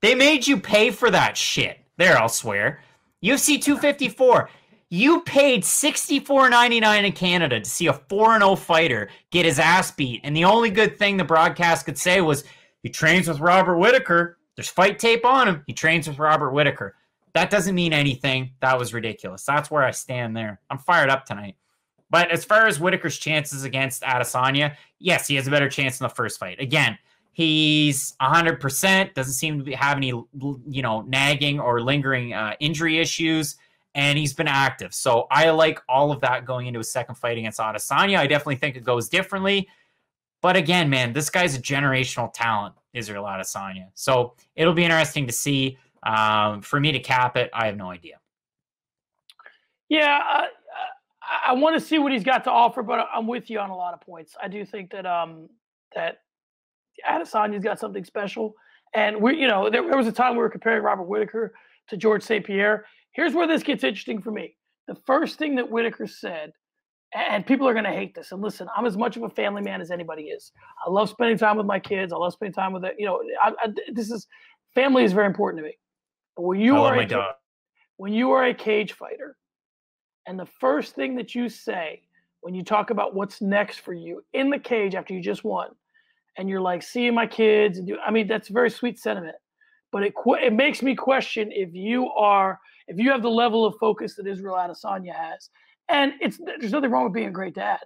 They made you pay for that shit. There, I'll swear. UFC 254. You paid $64.99 in Canada to see a 4 0 fighter get his ass beat. And the only good thing the broadcast could say was he trains with Robert Whittaker. There's fight tape on him. He trains with Robert Whittaker. That doesn't mean anything. That was ridiculous. That's where I stand there. I'm fired up tonight. But as far as Whittaker's chances against Adesanya, yes, he has a better chance in the first fight. Again, He's 100%, doesn't seem to have any, you know, nagging or lingering uh, injury issues, and he's been active. So I like all of that going into a second fight against Adesanya. I definitely think it goes differently. But again, man, this guy's a generational talent, Israel Adesanya. So it'll be interesting to see. Um, for me to cap it, I have no idea. Yeah, I, I, I want to see what he's got to offer, but I'm with you on a lot of points. I do think that um, that Adesanya's got something special. And we, you know, there, there was a time we were comparing Robert Whittaker to George St. Pierre. Here's where this gets interesting for me. The first thing that Whittaker said, and people are going to hate this. And listen, I'm as much of a family man as anybody is. I love spending time with my kids. I love spending time with it. You know, I, I, this is family is very important to me. But when you are a, when you are a cage fighter, and the first thing that you say when you talk about what's next for you in the cage after you just won and you're like seeing my kids and do I mean that's very sweet sentiment but it it makes me question if you are if you have the level of focus that Israel Adesanya has and it's there's nothing wrong with being a great dad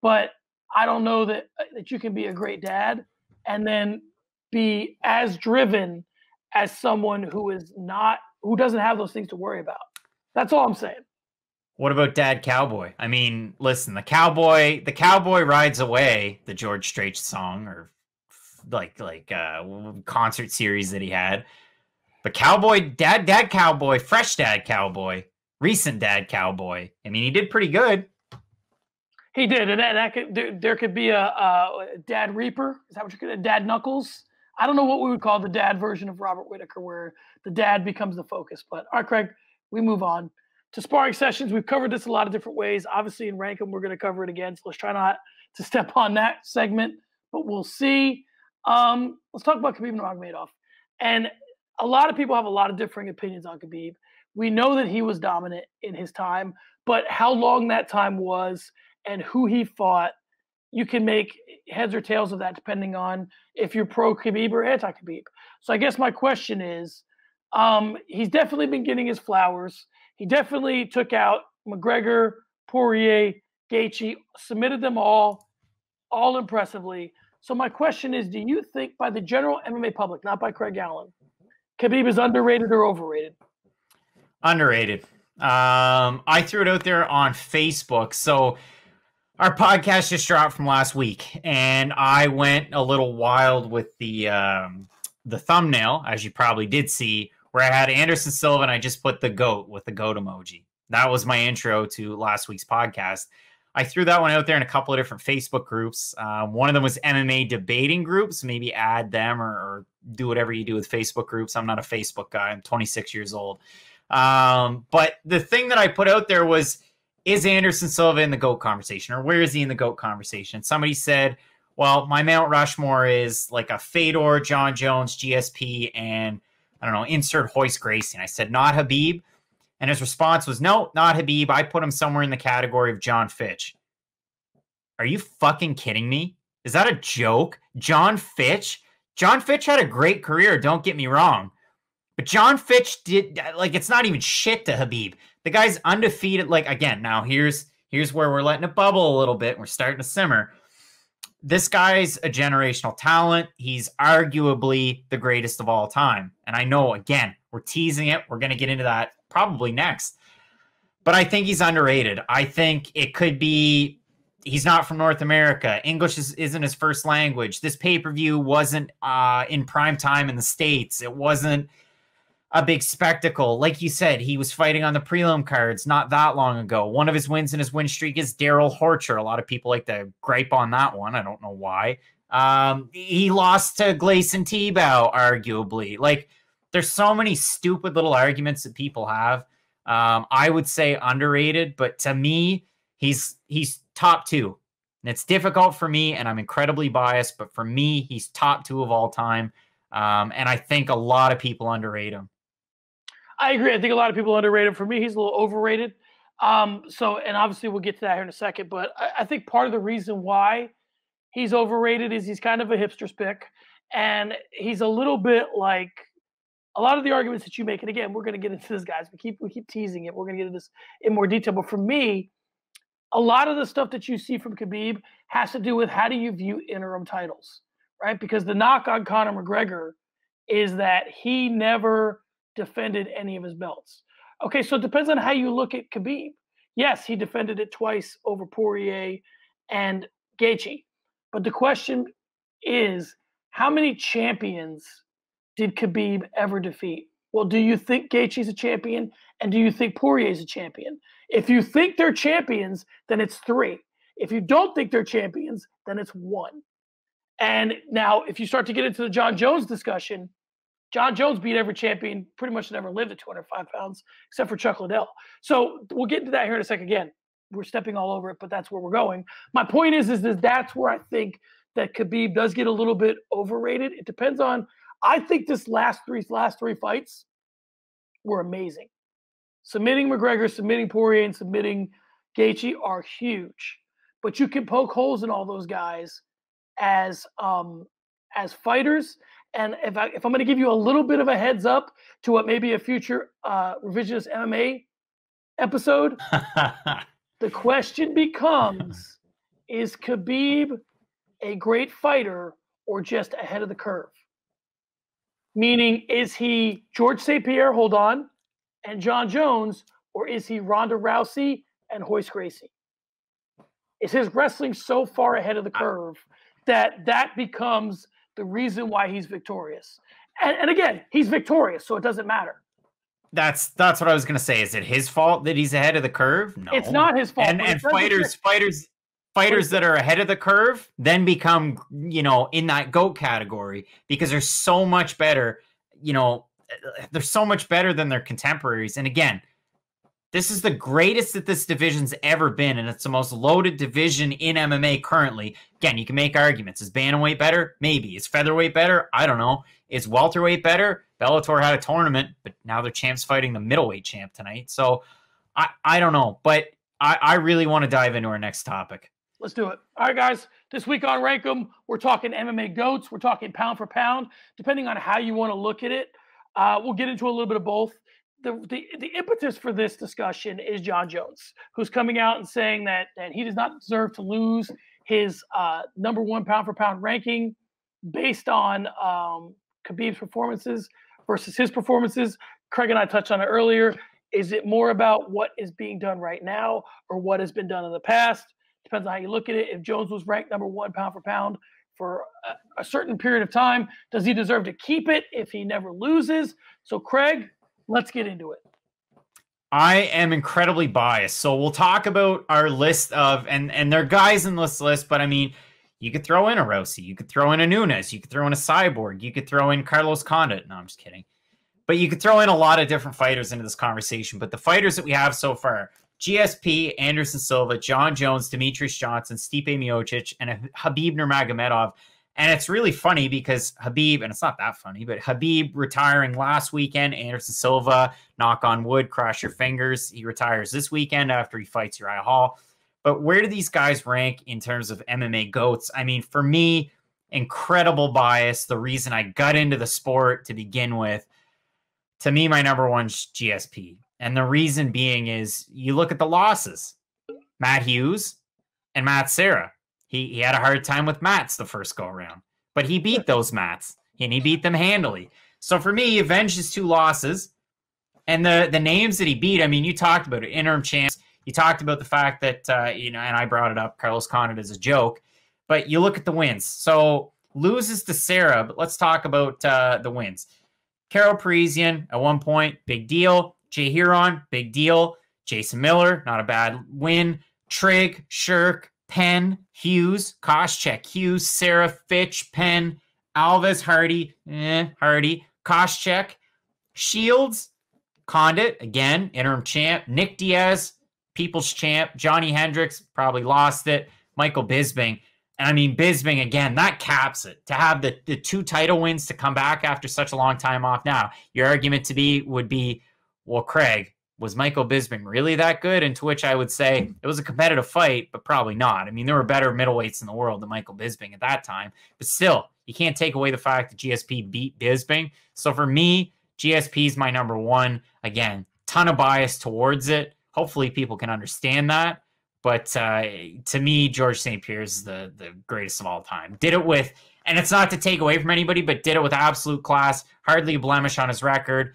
but I don't know that uh, that you can be a great dad and then be as driven as someone who is not who doesn't have those things to worry about. That's all I'm saying. What about Dad Cowboy? I mean, listen, the cowboy, the cowboy rides away, the George Strait song or like like uh concert series that he had. But Cowboy, Dad, Dad Cowboy, fresh Dad Cowboy, recent Dad Cowboy. I mean, he did pretty good. He did, and that, that could there, there, could be a, a, Dad Reaper. Is that what you're gonna Dad Knuckles? I don't know what we would call the dad version of Robert Whittaker, where the dad becomes the focus. But all right, Craig, we move on to sparring sessions. We've covered this a lot of different ways. Obviously, in Rank Em, we're going to cover it again. So let's try not to step on that segment, but we'll see. Um, let's talk about Khabib Nurmagomedov. And a lot of people have a lot of differing opinions on Khabib. We know that he was dominant in his time, but how long that time was and who he fought, you can make heads or tails of that depending on if you're pro Khabib or anti Khabib. So I guess my question is, um, he's definitely been getting his flowers. He definitely took out McGregor, Poirier, Gaethje, submitted them all, all impressively. So my question is, do you think by the general MMA public, not by Craig Allen, Khabib is underrated or overrated? Underrated. Um, I threw it out there on Facebook. So our podcast just dropped from last week, and I went a little wild with the um, the thumbnail, as you probably did see, where I had Anderson Silva and I just put the goat with the goat emoji. That was my intro to last week's podcast. I threw that one out there in a couple of different Facebook groups. Uh, one of them was MMA debating groups. Maybe add them or, or, do whatever you do with Facebook groups. I'm not a Facebook guy. I'm 26 years old. Um, but the thing that I put out there was, is Anderson Silva in the GOAT conversation or where is he in the GOAT conversation? Somebody said, well, my Mount Rushmore is like a Fedor, Jon Jones, GSP, and I don't know, insert Royce Gracie. And I said, not Khabib. And his response was, no, not Khabib. I put him somewhere in the category of Jon Fitch. Are you fucking kidding me? Is that a joke? Jon Fitch? Jon Fitch had a great career, don't get me wrong. But Jon Fitch did like it's not even shit to Khabib. The guy's undefeated. Like again, now here's here's where we're letting it bubble a little bit. We're starting to simmer. This guy's a generational talent. He's arguably the greatest of all time. And I know again, we're teasing it. We're gonna get into that probably next. But I think he's underrated. I think it could be he's not from North America. English is, isn't his first language. This pay per view wasn't uh, in prime time in the States. It wasn't a big spectacle. Like you said, he was fighting on the prelim cards not that long ago. One of his wins in his win streak is Darrell Horcher. A lot of people like to gripe on that one. I don't know why. Um, he lost to Gleison Tibau, arguably. Like, there's so many stupid little arguments that people have. Um, I would say underrated, but to me, he's he's top two. And it's difficult for me, and I'm incredibly biased, but for me, he's top two of all time. Um, and I think a lot of people underrate him. I agree. I think a lot of people underrate him. For me, he's a little overrated. Um, so, and obviously we'll get to that here in a second. But I, I, think part of the reason why he's overrated is he's kind of a hipster's pick, and he's a little bit like a lot of the arguments that you make. And again, we're going to get into this, guys. We keep we keep teasing it. We're going to get into this in more detail. But for me, a lot of the stuff that you see from Khabib has to do with how do you view interim titles, right? Because the knock on Conor McGregor is that he never defended any of his belts. Okay, so it depends on how you look at Khabib. Yes, he defended it twice over Poirier and Gaethje. But the question is, how many champions did Khabib ever defeat? Well, do you think Gaethje's a champion? And do you think Poirier's a champion? If you think they're champions, then it's three. If you don't think they're champions, then it's one. And now, if you start to get into the Jon Jones discussion, Jon Jones beat every champion pretty much never lived at 205 pounds, except for Chuck Liddell. So we'll get into that here in a second. Again, we're stepping all over it, but that's where we're going. My point is, is that that's where I think that Khabib does get a little bit overrated. It depends on. I think this last three last three fights were amazing. Submitting McGregor, submitting Poirier, and submitting Gaethje are huge, but you can poke holes in all those guys as um, as fighters and if, I, if I'm going to give you a little bit of a heads up to what may be a future uh, revisionist MMA episode, *laughs* the question becomes is Khabib a great fighter or just ahead of the curve? Meaning, is he George St. Pierre, hold on, and Jon Jones, or is he Ronda Rousey and Royce Gracie? Is his wrestling so far ahead of the curve that that becomes the reason why he's victorious? And, and again, he's victorious, so it doesn't matter. That's that's what I was gonna say. Is it his fault that he's ahead of the curve? No, it's not his fault. And and fighters, fighters, fighters that are ahead of the curve then become you know in that goat category because they're so much better. You know, eh, they're so much better than their contemporaries. And again, this is the greatest that this division's ever been, and it's the most loaded division in MMA currently. Again, you can make arguments. Is bantamweight better? Maybe. Is featherweight better? I don't know. Is welterweight better? Bellator had a tournament, but now their champ's fighting the middleweight champ tonight. So I, I don't know, but I, I really want to dive into our next topic. Let's do it. All right, guys. This week on Rank Em, we're talking MMA goats. We're talking pound for pound, depending on how you want to look at it. Uh, we'll get into a little bit of both. The, the, the impetus for this discussion is Jon Jones, who's coming out and saying that, that he does not deserve to lose his uh, number one pound for pound ranking based on um, Khabib's performances versus his performances. Craig and I touched on it earlier. Is it more about what is being done right now or what has been done in the past? Depends on how you look at it. If Jones was ranked number one pound for pound for a, a certain period of time, does he deserve to keep it if he never loses? So, Craig, let's get into it. I am incredibly biased. So we'll talk about our list of and and there are guys in this list, but I mean, you could throw in a Rousey, you could throw in a Nunes, you could throw in a Cyborg, you could throw in Carlos Condit. No, I'm just kidding. But you could throw in a lot of different fighters into this conversation. But the fighters that we have so far GSP, Anderson Silva, Jon Jones, Demetrious Johnson, Stipe Miocic, and Khabib Nurmagomedov. And it's really funny because Khabib, and it's not that funny, but Khabib retiring last weekend, Anderson Silva, knock on wood, cross your fingers. He retires this weekend after he fights Uriah Hall. But where do these guys rank in terms of MMA goats? I mean, for me, incredible bias. The reason I got into the sport to begin with, to me, my number one's GSP. And the reason being is you look at the losses Matt Hughes and Matt Serra. He, he had a hard time with Mats the first go around, but he beat those Mats and he beat them handily. So for me, he avenged his two losses. And the, the names that he beat, I mean, you talked about it, interim champs you talked about the fact that uh, you know, and I brought it up, Carlos Condit as a joke, but you look at the wins. So loses to Serra, but let's talk about uh, the wins. Karo Parisyan at one point, big deal. Jay Hieron, big deal. Jason Miller, not a bad win. Trigg, Sherk, Penn, Hughes, Koscheck, Hughes, Serra, Fitch, Penn, Alves, Hardy, eh, Hardy, Koscheck, Shields, Condit, again, interim champ, Nick Diaz, People's Champ, Johnny Hendricks probably lost it, Michael Bisping. And I mean, Bisping, again, that caps it. To have the, the two title wins to come back after such a long time off. Now, your argument to be would be, well, Craig, was Michael Bisping really that good? And to which I would say it was a competitive fight, but probably not. I mean, there were better middleweights in the world than Michael Bisping at that time. But still, you can't take away the fact that GSP beat Bisping. So for me, GSP is my number one. Again, ton of bias towards it hopefully people can understand that. But uh, to me, George St. Pierre is the the greatest of all time. Did it with, and it's not to take away from anybody, but did it with absolute class. Hardly a blemish on his record.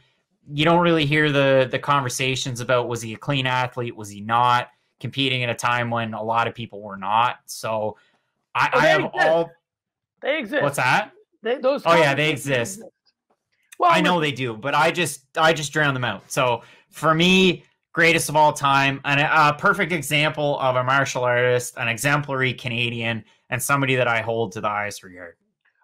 You don't really hear the the conversations about was he a clean athlete, was he not competing at a time when a lot of people were not. So I, oh, I have exist. all. They exist. What's that? They, those. Oh yeah, they exist. exist. Well, I know they do, but I just I just drown them out. So for me, greatest of all time, and a, perfect example of a martial artist, an exemplary Canadian, and somebody that I hold to the highest regard.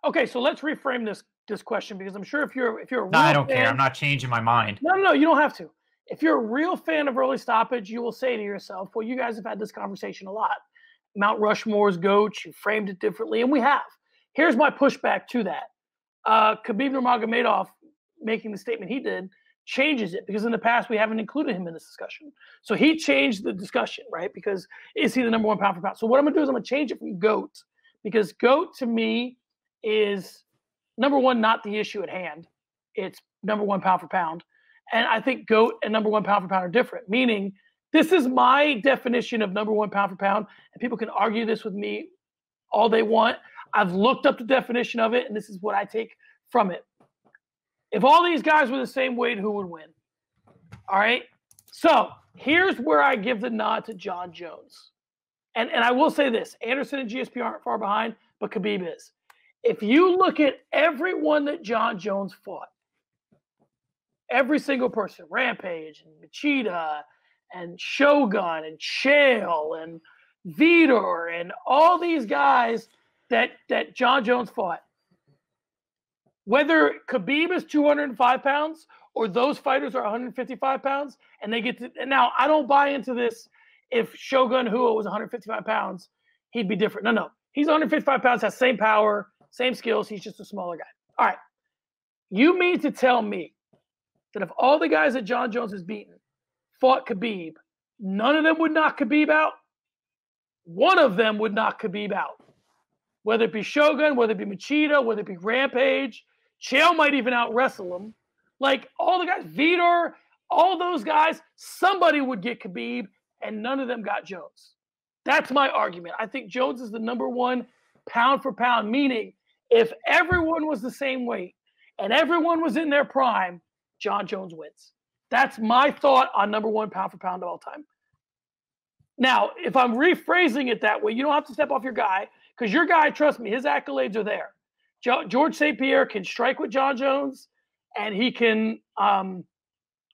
Okay, so let's reframe this this question because I'm sure if you're if you're a no, I don't fan, care. I'm not changing my mind. No, no, no, you don't have to. If you're a real fan of early stoppage, you will say to yourself, "Well, you guys have had this conversation a lot. Mount Rushmore's goat. You framed it differently, and we have." Here's my pushback to that. Uh, Khabib Nurmagomedov making the statement he did changes it because in the past we haven't included him in this discussion. So he changed the discussion, right? Because is he the number one pound for pound? So what I'm gonna do is I'm gonna change it from goat because goat to me is number one, not the issue at hand. It's number one pound for pound. And I think goat and number one pound for pound are different, meaning this is my definition of number one pound for pound. And people can argue this with me all they want. I've looked up the definition of it, and this is what I take from it. If all these guys were the same weight, who would win? All right. So here's where I give the nod to Jon Jones. And, and I will say this Anderson and GSP aren't far behind, but Khabib is. If you look at everyone that Jon Jones fought, every single person, Rampage and Machida and Shogun and Chael and Vitor and all these guys that that Jon Jones fought. Whether Khabib is 205 pounds or those fighters are 155 pounds and they get to now I don't buy into this if Shogun Hua was 155 pounds, he'd be different. No, no. He's 155 pounds, has same power, same skills. He's just a smaller guy. All right. You mean to tell me that if all the guys that Jon Jones has beaten fought Khabib, none of them would knock Khabib out? One of them would knock Khabib out. Whether it be Shogun, whether it be Machida, whether it be Rampage, Chael might even out wrestle him. Like all the guys, Vitor, all those guys, somebody would get Khabib, and none of them got Jones. That's my argument. I think Jones is the number one pound for pound, meaning if everyone was the same weight and everyone was in their prime, Jon Jones wins. That's my thought on number one pound for pound of all time. Now, if I'm rephrasing it that way, you don't have to step off your guy because your guy, trust me, his accolades are there. Jo- George St. Pierre can strike with Jon Jones and he can um,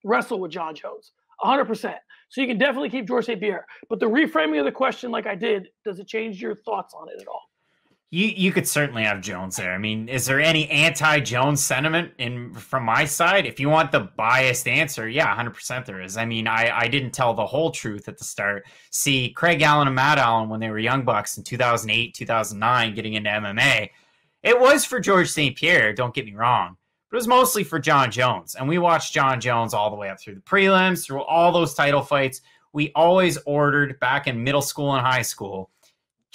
wrestle with Jon Jones 100%. So you can definitely keep George St. Pierre. But the reframing of the question, like I did, does it change your thoughts on it at all? You you could certainly have Jones there. I mean, is there any anti-Jones sentiment in from my side? If you want the biased answer, yeah, 100% there is. I mean, I I didn't tell the whole truth at the start. See, Craig Allen and Matt Allen when they were young bucks in 2008, 2009 getting into MMA, it was for George St. Pierre, don't get me wrong. But it was mostly for Jon Jones. And we watched Jon Jones all the way up through the prelims, through all those title fights. We always ordered back in middle school and high school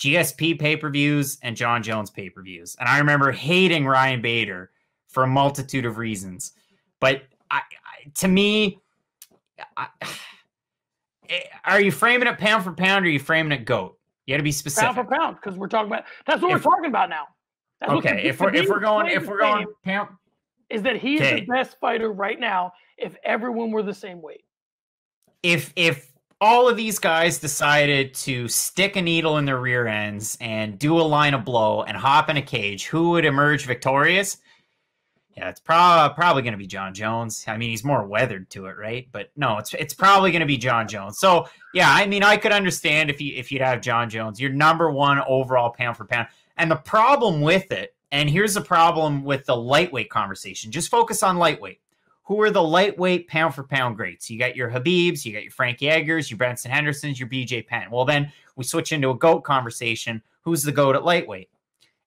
GSP pay per views and Jon Jones pay per views. And I remember hating Ryan Bader for a multitude of reasons. But I, I, to me, I, *sighs* eh, are you framing it pound for pound or are you framing it goat? You got to be specific. Pound for pound, because we're talking about that's what if, we're talking about now. That's okay, if we're if we're going if we're going pound, is that he's okay. the best fighter right now. If everyone were the same weight, if if all of these guys decided to stick a needle in their rear ends and do a line of blow and hop in a cage, who would emerge victorious? Yeah, it's pro- probably going to be Jon Jones. I mean, he's more weathered to it, right? But no, it's it's probably going to be Jon Jones. So yeah, I mean, I could understand if you if you'd have Jon Jones, your number one overall pound for pound. And the problem with it, and here's the problem with the lightweight conversation. Just focus on lightweight who are the lightweight pound for pound greats? You got your Khabibs, you got your Frankie Edgars, your Benson Hendersons, your BJ Penn. Well, then we switch into a GOAT conversation. Who's the GOAT at lightweight?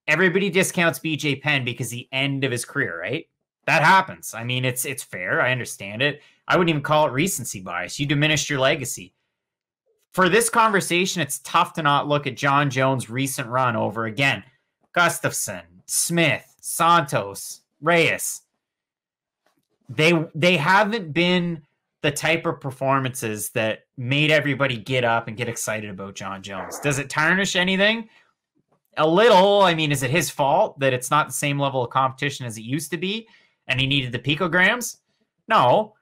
Everybody discounts BJ Penn because the end of his career, right? That happens. I mean, it's it's fair. I understand it. I wouldn't even call it recency bias. You diminished your legacy. For this conversation, it's tough to not look at Jon Jones' recent run over again. Gustafsson, Smith, Santos, Reyes they they haven't been the type of performances that made everybody get up and get excited about Jon Jones. Does it tarnish anything? A little. I mean, is it his fault that it's not the same level of competition as it used to be and he needed the picograms? No.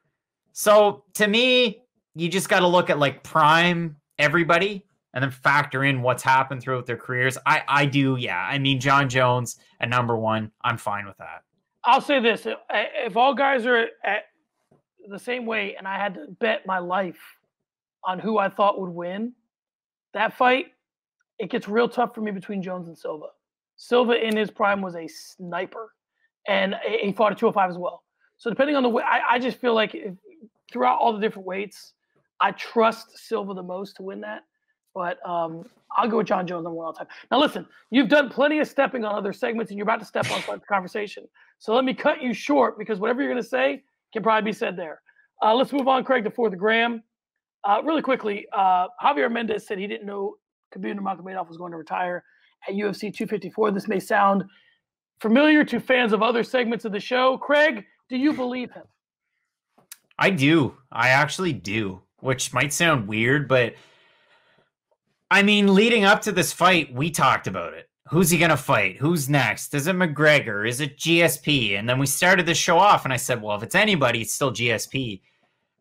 So to me, you just got to look at like prime everybody and then factor in what's happened throughout their careers. I I do, yeah. I mean, Jon Jones at number one, I'm fine with that. I'll say this: if all guys are at the same weight, and I had to bet my life on who I thought would win that fight, it gets real tough for me between Jones and Silva. Silva in his prime was a sniper, and he fought at 205 as well. So depending on the way, I, I just feel like if, throughout all the different weights, I trust Silva the most to win that. But um, I'll go with Jon Jones on one all time. Now, listen, you've done plenty of stepping on other segments, and you're about to step on *laughs* the conversation. So let me cut you short because whatever you're going to say can probably be said there. Uh, let's move on, Craig, to for the Gram. Uh, really quickly, uh, Javier Mendez said he didn't know Khabib Nurmagomedov was going to retire at UFC 254. This may sound familiar to fans of other segments of the show. Craig, do you believe him? I do. I actually do, which might sound weird, but – I mean, leading up to this fight, we talked about it. Who's he gonna fight? Who's next? Is it McGregor? Is it GSP? And then we started the show off, and I said, well, if it's anybody, it's still GSP.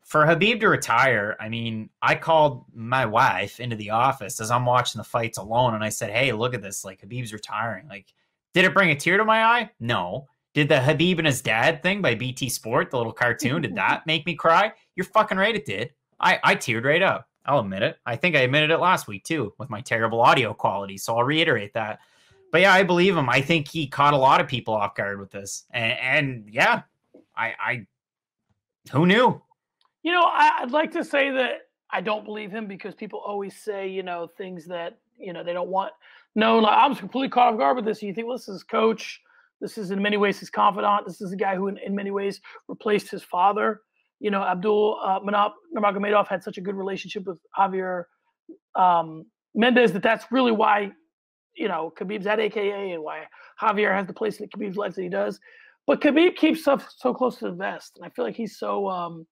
For Khabib to retire, I mean, I called my wife into the office as I'm watching the fights alone, and I said, hey, look at this. Like Khabib's retiring. Like, did it bring a tear to my eye? No. Did the Khabib and his dad thing by BT Sport, the little cartoon, did that *laughs* make me cry? You're fucking right, it did. I, I teared right up. I'll admit it. I think I admitted it last week too with my terrible audio quality. So I'll reiterate that. But yeah, I believe him. I think he caught a lot of people off guard with this. And, and yeah, I, I, who knew? You know, I, would like to say that I don't believe him because people always say, you know, things that, you know, they don't want known. Like, I'm completely caught off guard with this. You think, well, this is his coach. This is in many ways his confidant. This is a guy who, in, in many ways, replaced his father. You know, Abdul uh, Manap Nurmagomedov had such a good relationship with Javier um, Mendez that that's really why, you know, Khabib's at AKA and why Javier has the place in Khabib's life that he does. But Khabib keeps stuff so close to the vest, and I feel like he's so um,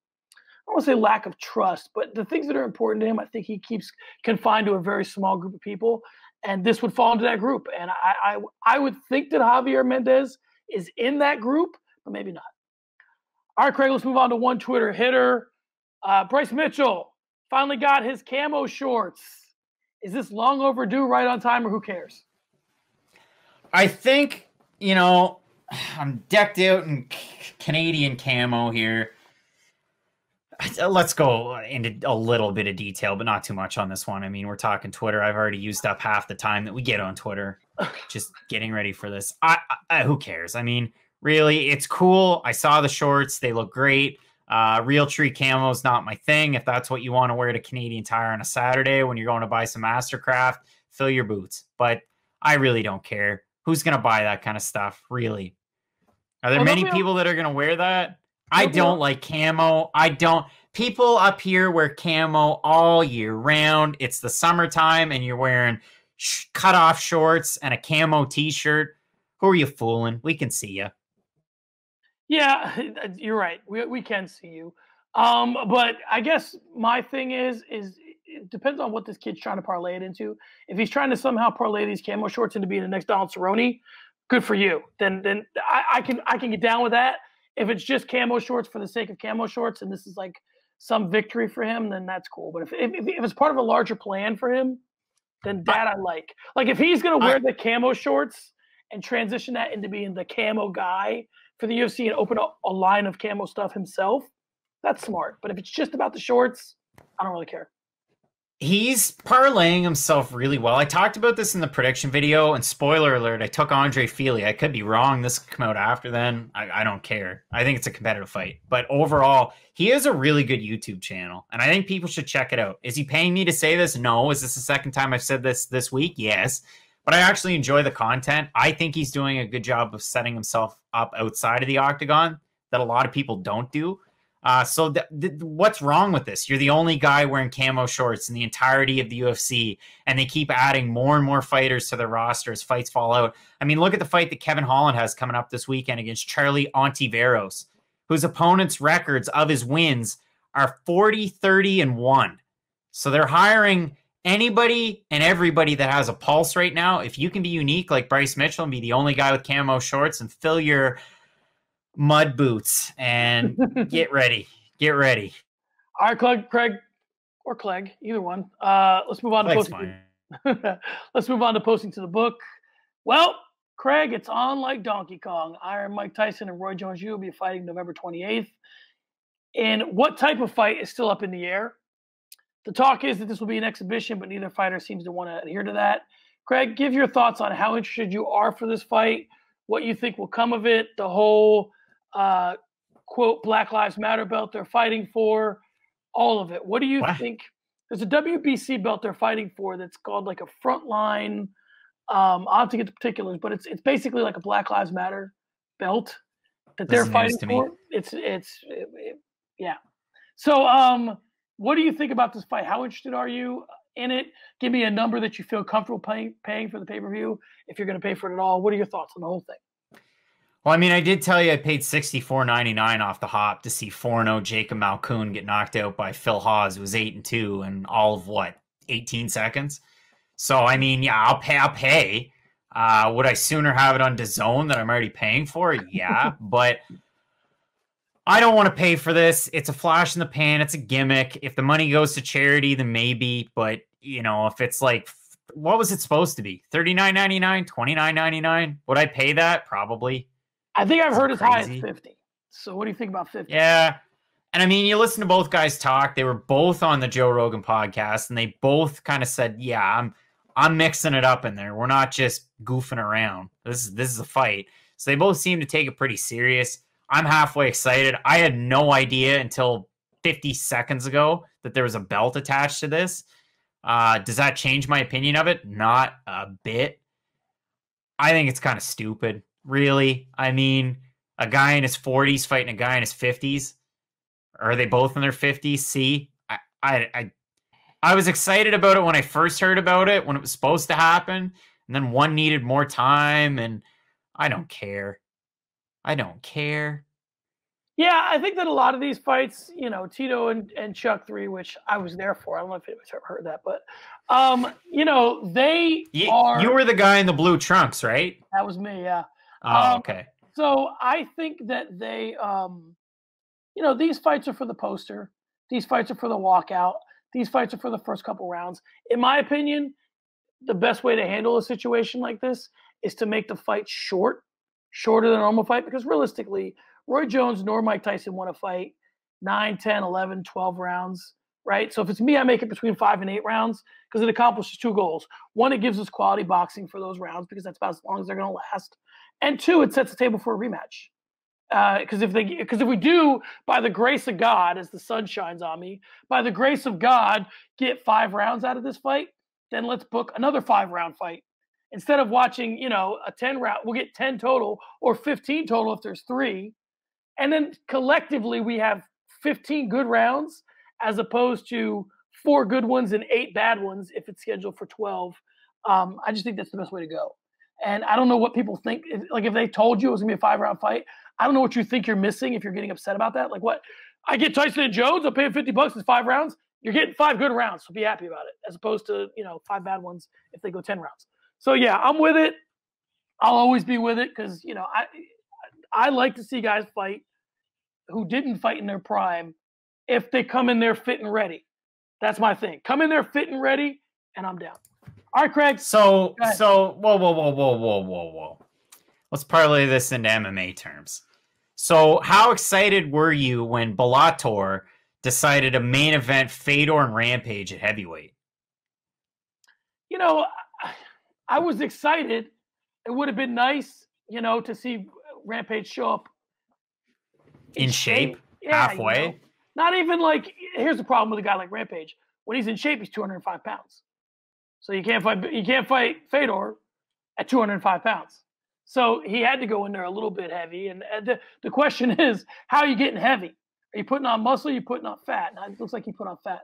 I don't want to say lack of trust, but the things that are important to him, I think he keeps confined to a very small group of people, and this would fall into that group. And I, I, I would think that Javier Mendez is in that group, but maybe not. All right, Craig, let's move on to one Twitter hitter. Uh, Bryce Mitchell finally got his camo shorts. Is this long overdue, right on time, or who cares? I think, you know, I'm decked out in Canadian camo here. Uh, let's go into a little bit of detail, but not too much on this one. I mean, we're talking Twitter. I've already used up half the time that we get on Twitter, *sighs* just getting ready for this. I, I who cares? I mean, really, it's cool. I saw the shorts; they look great. Uh, Realtree camo is not my thing. If that's what you want to wear to Canadian Tire on a Saturday when you're going to buy some Mastercraft, fill your boots. But I really don't care. Who's going to buy that kind of stuff? Really? Are there well, many people that are going to wear that? I don't like camo. I don't. People up here wear camo all year round. It's the summertime and you're wearing sh- cut off shorts and a camo t shirt. Who are you fooling? We can see you. Yeah, *laughs* you're right. We, we can see you. Um, but I guess my thing is, is it depends on what this kid's trying to parlay it into. If he's trying to somehow parlay these camo shorts into being the next Donald Cerrone, good for you. Then then I, I, can I can get down with that. If it's just camo shorts for the sake of camo shorts, and this is like some victory for him, then that's cool. But if if, if it's part of a larger plan for him, then that I, I like. Like if he's gonna wear I, the camo shorts and transition that into being the camo guy for the UFC and open a, a line of camo stuff himself, that's smart. But if it's just about the shorts, I don't really care he's parlaying himself really well. I talked about this in the prediction video, and spoiler alert, I took Andre Fili. I could be wrong. This could come out after then. I, I, don't care. I think it's a competitive fight. But overall, he has a really good YouTube channel, and I think people should check it out. Is he paying me to say this? No. Is this the second time I've said this this week? Yes. But I actually enjoy the content. I think he's doing a good job of setting himself up outside of the octagon that a lot of people don't do. Uh, so th- th- what's wrong with this? You're the only guy wearing camo shorts in the entirety of the UFC, and they keep adding more and more fighters to their roster as fights fall out. I mean, look at the fight that Kevin Holland has coming up this weekend against Charlie Ontiveros, whose opponent's records of his wins are 40, 30, and 1. So they're hiring anybody and everybody that has a pulse right now. If you can be unique like Bryce Mitchell and be the only guy with camo shorts and fill your – mud boots and *laughs* get ready. Get ready. All right, Craig, Craig, or Clegg, either one. Uh, let's move on to posting. *laughs* let's move on to posting to the book. Well, Craig, it's on like Donkey Kong. Iron Mike Tyson and Roy Jones Jr. will be fighting November 28th. And what type of fight is still up in the air? The talk is that this will be an exhibition, but neither fighter seems to want to adhere to that. Craig, give your thoughts on how interested you are for this fight, what you think will come of it, the whole uh, quote Black Lives Matter belt they're fighting for, all of it. What do you what? think? There's a WBC belt they're fighting for that's called like a frontline. Um, I'll have to get the particulars, but it's it's basically like a Black Lives Matter belt that they're fighting for. It's it's it, it, yeah. So um, what do you think about this fight? How interested are you in it? Give me a number that you feel comfortable paying paying for the pay per view if you're going to pay for it at all. What are your thoughts on the whole thing? Well, I mean, I did tell you I paid sixty four ninety nine off the hop to see four zero oh Jacob Malkoun get knocked out by Phil Hawes, who was eight and two, and all of what eighteen seconds. So I mean, yeah, I'll pay. I'll pay. Uh, would I sooner have it on DAZN that I'm already paying for? Yeah, *laughs* but I don't want to pay for this. It's a flash in the pan. It's a gimmick. If the money goes to charity, then maybe. But you know, if it's like, what was it supposed to be? Thirty nine ninety nine, twenty nine ninety nine. Would I pay that? Probably. I think I've heard as high as fifty. So what do you think about fifty? Yeah. And I mean, you listen to both guys talk. They were both on the Joe Rogan podcast, and they both kind of said, "Yeah, I'm, I'm mixing it up in there. We're not just goofing around. This is this is a fight." So they both seem to take it pretty serious. I'm halfway excited. I had no idea until 50 seconds ago that there was a belt attached to this. Uh, does that change my opinion of it? Not a bit. I think it's kind of stupid, really. I mean, a guy in his 40s fighting a guy in his 50s. Are they both in their 50s? See, I, I, I, I was excited about it when I first heard about it, when it was supposed to happen. And then one needed more time, and I don't care. I don't care. Yeah, I think that a lot of these fights, you know, Tito and, and Chuck three, which I was there for. I don't know if anyone's ever heard that, but um, you know, they you, are. You were the guy in the blue trunks, right? That was me. Yeah. Oh, um, okay. So I think that they, um, you know, these fights are for the poster. These fights are for the walkout. These fights are for the first couple rounds. In my opinion, the best way to handle a situation like this is to make the fight short shorter than a normal fight because realistically, Roy Jones nor Mike Tyson want to fight 9, 10, 11, 12 rounds, right? So if it's me, I make it between five and eight rounds because it accomplishes two goals. One, it gives us quality boxing for those rounds because that's about as long as they're going to last. And two, it sets the table for a rematch. Because uh, if they, because if we do, by the grace of God, as the sun shines on me, by the grace of God, get five rounds out of this fight, then let's book another five round fight instead of watching, you know, a 10 round, we'll get 10 total or 15 total if there's three. And then collectively, we have 15 good rounds as opposed to four good ones and eight bad ones if it's scheduled for 12. Um, I just think that's the best way to go. And I don't know what people think. Like, if they told you it was gonna be a five round fight, I don't know what you think you're missing if you're getting upset about that. Like, what? I get Tyson and Jones, I'm paying 50 bucks, it's five rounds. You're getting five good rounds, so be happy about it, as opposed to, you know, five bad ones if they go 10 rounds. So yeah, I'm with it. I'll always be with it because you know I I like to see guys fight who didn't fight in their prime if they come in there fit and ready. That's my thing. Come in there fit and ready, and I'm down. All right, Craig. So so whoa whoa whoa whoa whoa whoa whoa. Let's parlay this into MMA terms. So how excited were you when Bellator decided a main event Fedor and Rampage at heavyweight? You know, I was excited. It would have been nice, you know, to see Rampage show up in, in shape, shape. Yeah, halfway. You know, not even like here's the problem with a guy like Rampage. When he's in shape, he's 205 pounds. So you can't fight you can't fight Fedor at 205 pounds. So he had to go in there a little bit heavy. And the, the question *laughs* is, how are you getting heavy? Are you putting on muscle? Are you putting on fat? And it looks like he put on fat.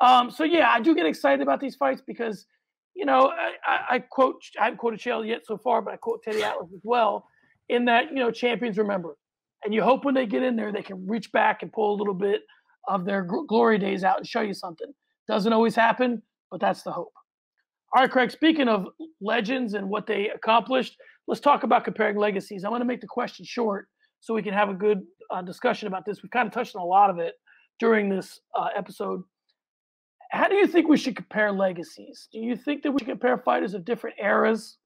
Um, so yeah, I do get excited about these fights because – you know, I, I, quote, I haven't quoted Chael yet so far, but I quote Teddy Atlas as well, in that, you know, champions remember. And you hope when they get in there, they can reach back and pull a little bit of their glory days out and show you something. Doesn't always happen, but that's the hope. All right, Craig, speaking of legends and what they accomplished, let's talk about comparing legacies. I'm going to make the question short so we can have a good uh, discussion about this. We've kind of touched on a lot of it during this uh, episode how do you think we should compare legacies? Do you think that we should compare fighters of different eras?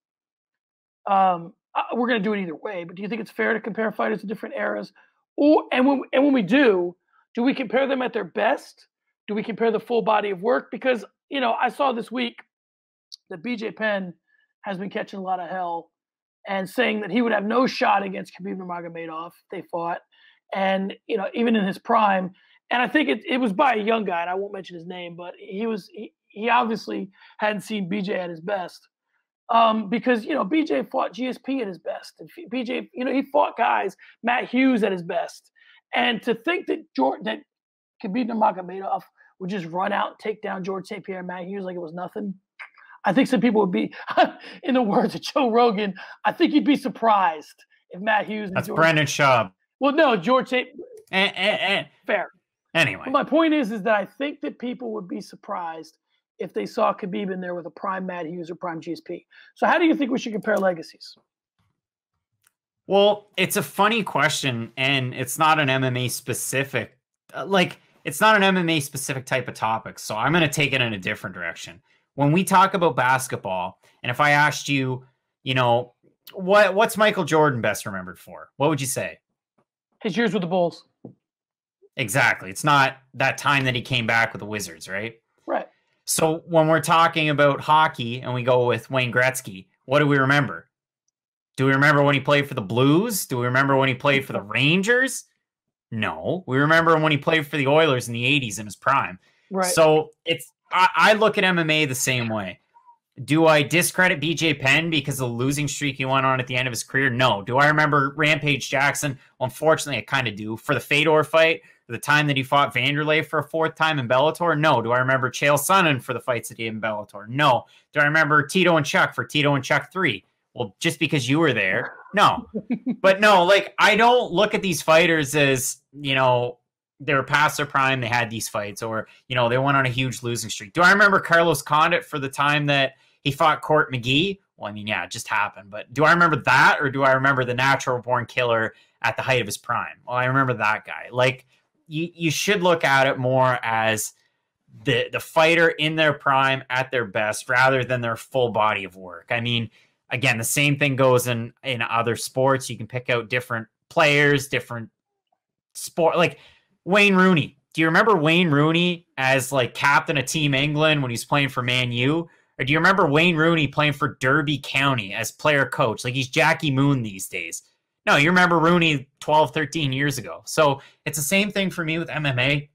Um, we're going to do it either way, but do you think it's fair to compare fighters of different eras? Or and when and when we do, do we compare them at their best? Do we compare the full body of work? Because you know, I saw this week that BJ Penn has been catching a lot of hell and saying that he would have no shot against Khabib Nurmagomedov they fought. And you know, even in his prime, and I think it, it was by a young guy, and I won't mention his name, but he was he, he obviously hadn't seen BJ at his best. Um, because you know BJ fought GSP at his best, and BJ, you know, he fought guys, Matt Hughes at his best, and to think that George that Khabib Nurmagomedov would just run out and take down George St. Pierre and Matt Hughes like it was nothing, I think some people would be, *laughs* in the words of Joe Rogan, I think you'd be surprised if Matt Hughes. That's George, Brendan Schaub. Well, no, George St. Fair. Anyway, my point is, is that I think that people would be surprised if they saw Khabib in there with a prime Matt Hughes or prime GSP. So how do you think we should compare legacies? Well, it's a funny question, and it's not an MMA specific. Uh, like, it's not an MMA specific type of topic. So I'm going to take it in a different direction. When we talk about basketball, and if I asked you, you know, what what's Michael Jordan best remembered for? What would you say? His years with the Bulls. Exactly. It's not that time that he came back with the Wizards, right? Right. So when we're talking about hockey and we go with Wayne Gretzky, what do we remember? Do we remember when he played for the Blues? Do we remember when he played for the Rangers? No. We remember when he played for the Oilers in the 80s in his prime. Right. So it's I, I look at MMA the same way. Do I discredit BJ Penn because of the losing streak he went on at the end of his career? No. Do I remember Rampage Jackson? Well, unfortunately, I kind of do. For the Fedor fight, the time that he fought Vanderlei for a fourth time in Bellator? No. Do I remember Chael Sonnen for the fights that he had in Bellator? No. Do I remember Tito and Chuck for Tito and Chuck 3? Well, just because you were there? No. *laughs* but no, like, I don't look at these fighters as, you know, they were past their prime, they had these fights, or, you know, they went on a huge losing streak. Do I remember Carlos Condit for the time that he fought Court McGee. Well, I mean, yeah, it just happened. But do I remember that or do I remember the natural born killer at the height of his prime? Well, I remember that guy. Like you, you should look at it more as the the fighter in their prime at their best rather than their full body of work. I mean, again, the same thing goes in in other sports. You can pick out different players, different sport like Wayne Rooney. Do you remember Wayne Rooney as like captain of Team England when he's playing for Man U? Or do you remember Wayne Rooney playing for Derby County as player coach? Like he's Jackie Moon these days. No, you remember Rooney 12, 13 years ago. So it's the same thing for me with MMA.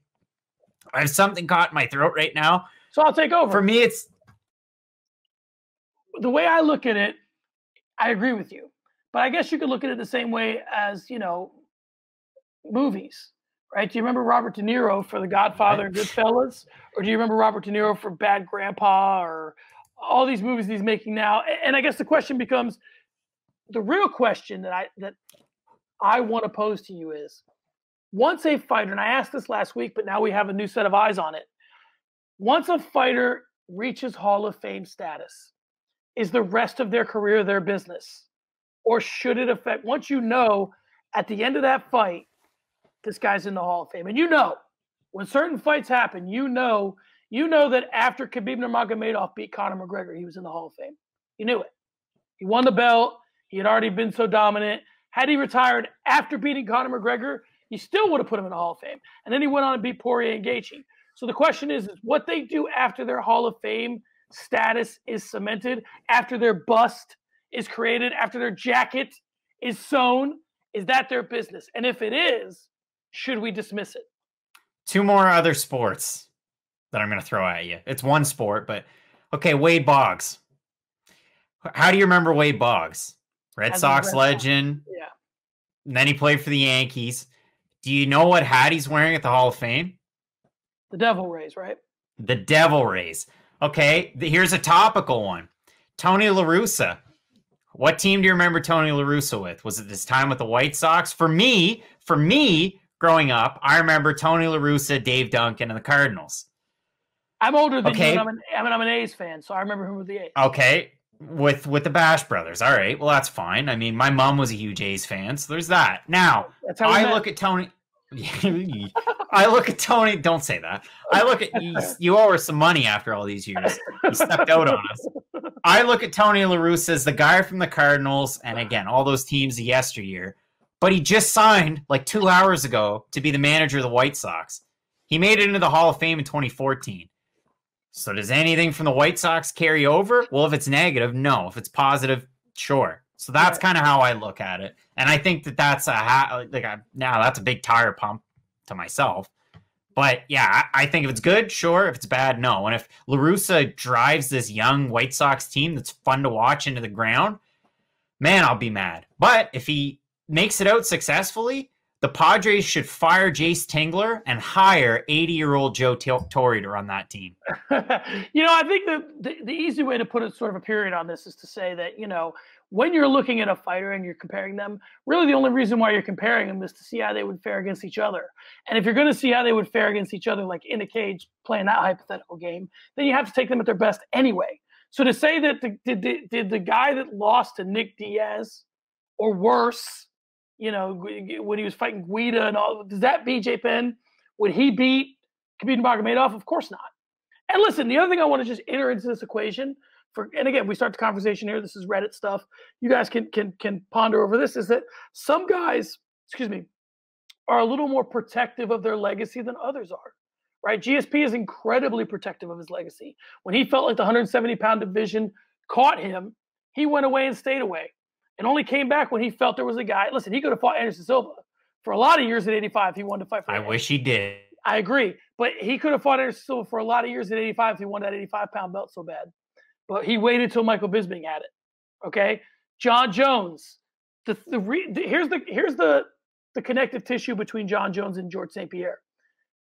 I have something caught in my throat right now. So I'll take over. For me, it's the way I look at it, I agree with you. But I guess you could look at it the same way as, you know, movies, right? Do you remember Robert De Niro for The Godfather and Goodfellas? Or do you remember Robert De Niro for Bad Grandpa or all these movies he's making now. And I guess the question becomes the real question that I that I want to pose to you is once a fighter, and I asked this last week, but now we have a new set of eyes on it. Once a fighter reaches Hall of Fame status, is the rest of their career their business? Or should it affect once you know at the end of that fight, this guy's in the Hall of Fame? And you know, when certain fights happen, you know you know that after Khabib Nurmagomedov beat Conor McGregor, he was in the Hall of Fame. You knew it. He won the belt. He had already been so dominant. Had he retired after beating Conor McGregor, he still would have put him in the Hall of Fame. And then he went on and beat Poirier and Gaethje. So the question is, is what they do after their Hall of Fame status is cemented, after their bust is created, after their jacket is sewn, is that their business? And if it is, should we dismiss it? Two more other sports that I'm going to throw at you. It's one sport, but okay, Wade Boggs. How do you remember Wade Boggs? Red As Sox Red legend. Yeah. And then he played for the Yankees. Do you know what hat he's wearing at the Hall of Fame? The Devil Rays, right? The Devil Rays. Okay, here's a topical one. Tony LaRussa. What team do you remember Tony LaRussa with? Was it this time with the White Sox? For me, for me, growing up, I remember Tony LaRussa, Dave Duncan, and the Cardinals. I'm older than okay. you. I'm an, I'm an, I'm an A's fan, so I remember him with the A's. Okay, with with the Bash brothers. All right, well that's fine. I mean, my mom was a huge A's fan, so there's that. Now I met. look at Tony. *laughs* I look at Tony. Don't say that. I look at you. You owe her some money after all these years. You stepped out on us. I look at Tony La Russa as the guy from the Cardinals, and again, all those teams yesteryear. But he just signed like two hours ago to be the manager of the White Sox. He made it into the Hall of Fame in 2014. So does anything from the White Sox carry over? Well, if it's negative, no. If it's positive, sure. So that's kind of how I look at it, and I think that that's a ha- like a, now that's a big tire pump to myself. But yeah, I, I think if it's good, sure. If it's bad, no. And if LaRussa drives this young White Sox team that's fun to watch into the ground, man, I'll be mad. But if he makes it out successfully, the Padres should fire Jayce Tingler and hire 80 year old Joe Torre to run that team. *laughs* you know, I think the, the, the easy way to put a sort of a period on this is to say that, you know, when you're looking at a fighter and you're comparing them, really the only reason why you're comparing them is to see how they would fare against each other. And if you're going to see how they would fare against each other, like in a cage playing that hypothetical game, then you have to take them at their best anyway. So to say that the, did, did, did the guy that lost to Nick Diaz or worse, you know, when he was fighting Guida and all, does that BJ Penn? Would he beat Khabib Nurmagomedov? Of course not. And listen, the other thing I want to just enter into this equation for, and again, we start the conversation here. This is Reddit stuff. You guys can can can ponder over this. Is that some guys, excuse me, are a little more protective of their legacy than others are. Right? GSP is incredibly protective of his legacy. When he felt like the 170 pound division caught him, he went away and stayed away, and only came back when he felt there was a guy. Listen, he could have fought Anderson Silva for a lot of years at 85. He wanted to fight. For I wish he did. I agree, but he could have fought Anderson Silva for a lot of years at 85 if he won that 85 pound belt so bad but he waited till Michael Bisping had it. Okay, Jon Jones. The, the, re, the here's the here's the the connective tissue between Jon Jones and George St. Pierre.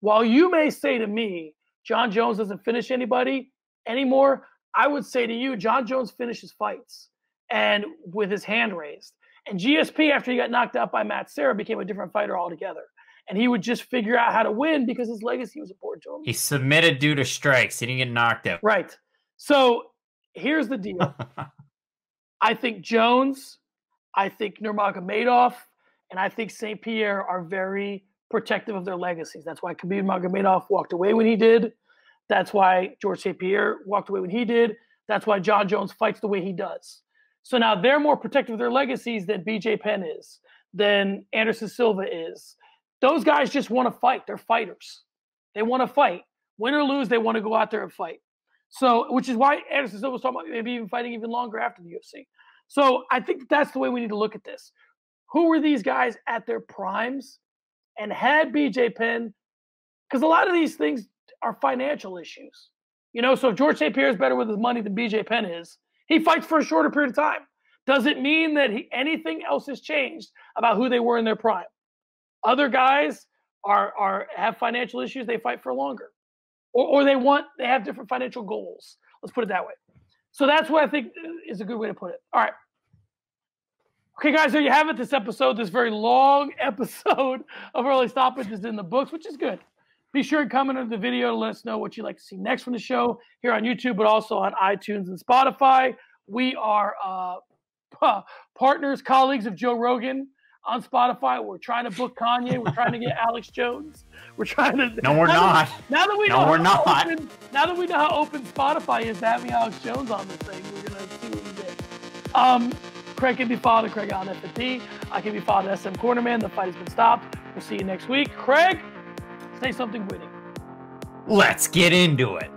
While you may say to me, Jon Jones doesn't finish anybody anymore, I would say to you, Jon Jones finishes fights and with his hand raised. And GSP, after he got knocked out by Matt Serra, became a different fighter altogether. And he would just figure out how to win because his legacy was important to him. He submitted due to strikes. He didn't get knocked out. Right. So here's the deal. *laughs* I think Jones, I think Nurmagomedov, and I think St. Pierre are very protective of their legacies. That's why Khabib Nurmagomedov walked away when he did. That's why George St. Pierre walked away when he did. That's why Jon Jones fights the way he does. So now they're more protective of their legacies than BJ Penn is, than Anderson Silva is. Those guys just want to fight. They're fighters. They want to fight. Win or lose, they want to go out there and fight. So, which is why Anderson Silva was talking about maybe even fighting even longer after the UFC. So, I think that's the way we need to look at this. Who were these guys at their primes? And had BJ Penn, because a lot of these things are financial issues. You know, so if George St. Pierre is better with his money than BJ Penn is, he fights for a shorter period of time. Does it mean that he, anything else has changed about who they were in their prime? Other guys are are have financial issues; they fight for longer or, or they want they have different financial goals. Let's put it that way. So that's what I think uh, is a good way to put it. All right. Okay, guys, there you have it. This episode, this very long *laughs* episode of Early Stoppage is in the books, which is good. Be sure and comment under the video to let us know what you'd like to see next from the show here on YouTube, but also on iTunes and Spotify. We are uh, *laughs* partners, colleagues of Joe Rogan on Spotify. We're trying to book Kanye. We're trying to get *laughs* Alex Jones. We're trying to. No, we're now not. That, now that we no, know we're not. Open, now that we know how open Spotify is, to having Alex Jones on this thing, we're gonna see what we get. Um, Craig can be followed at Craig on FNP. I can be followed at SM Cornerman. The fight has been stopped. We'll see you next week. Craig, say something witty. Let's get into it.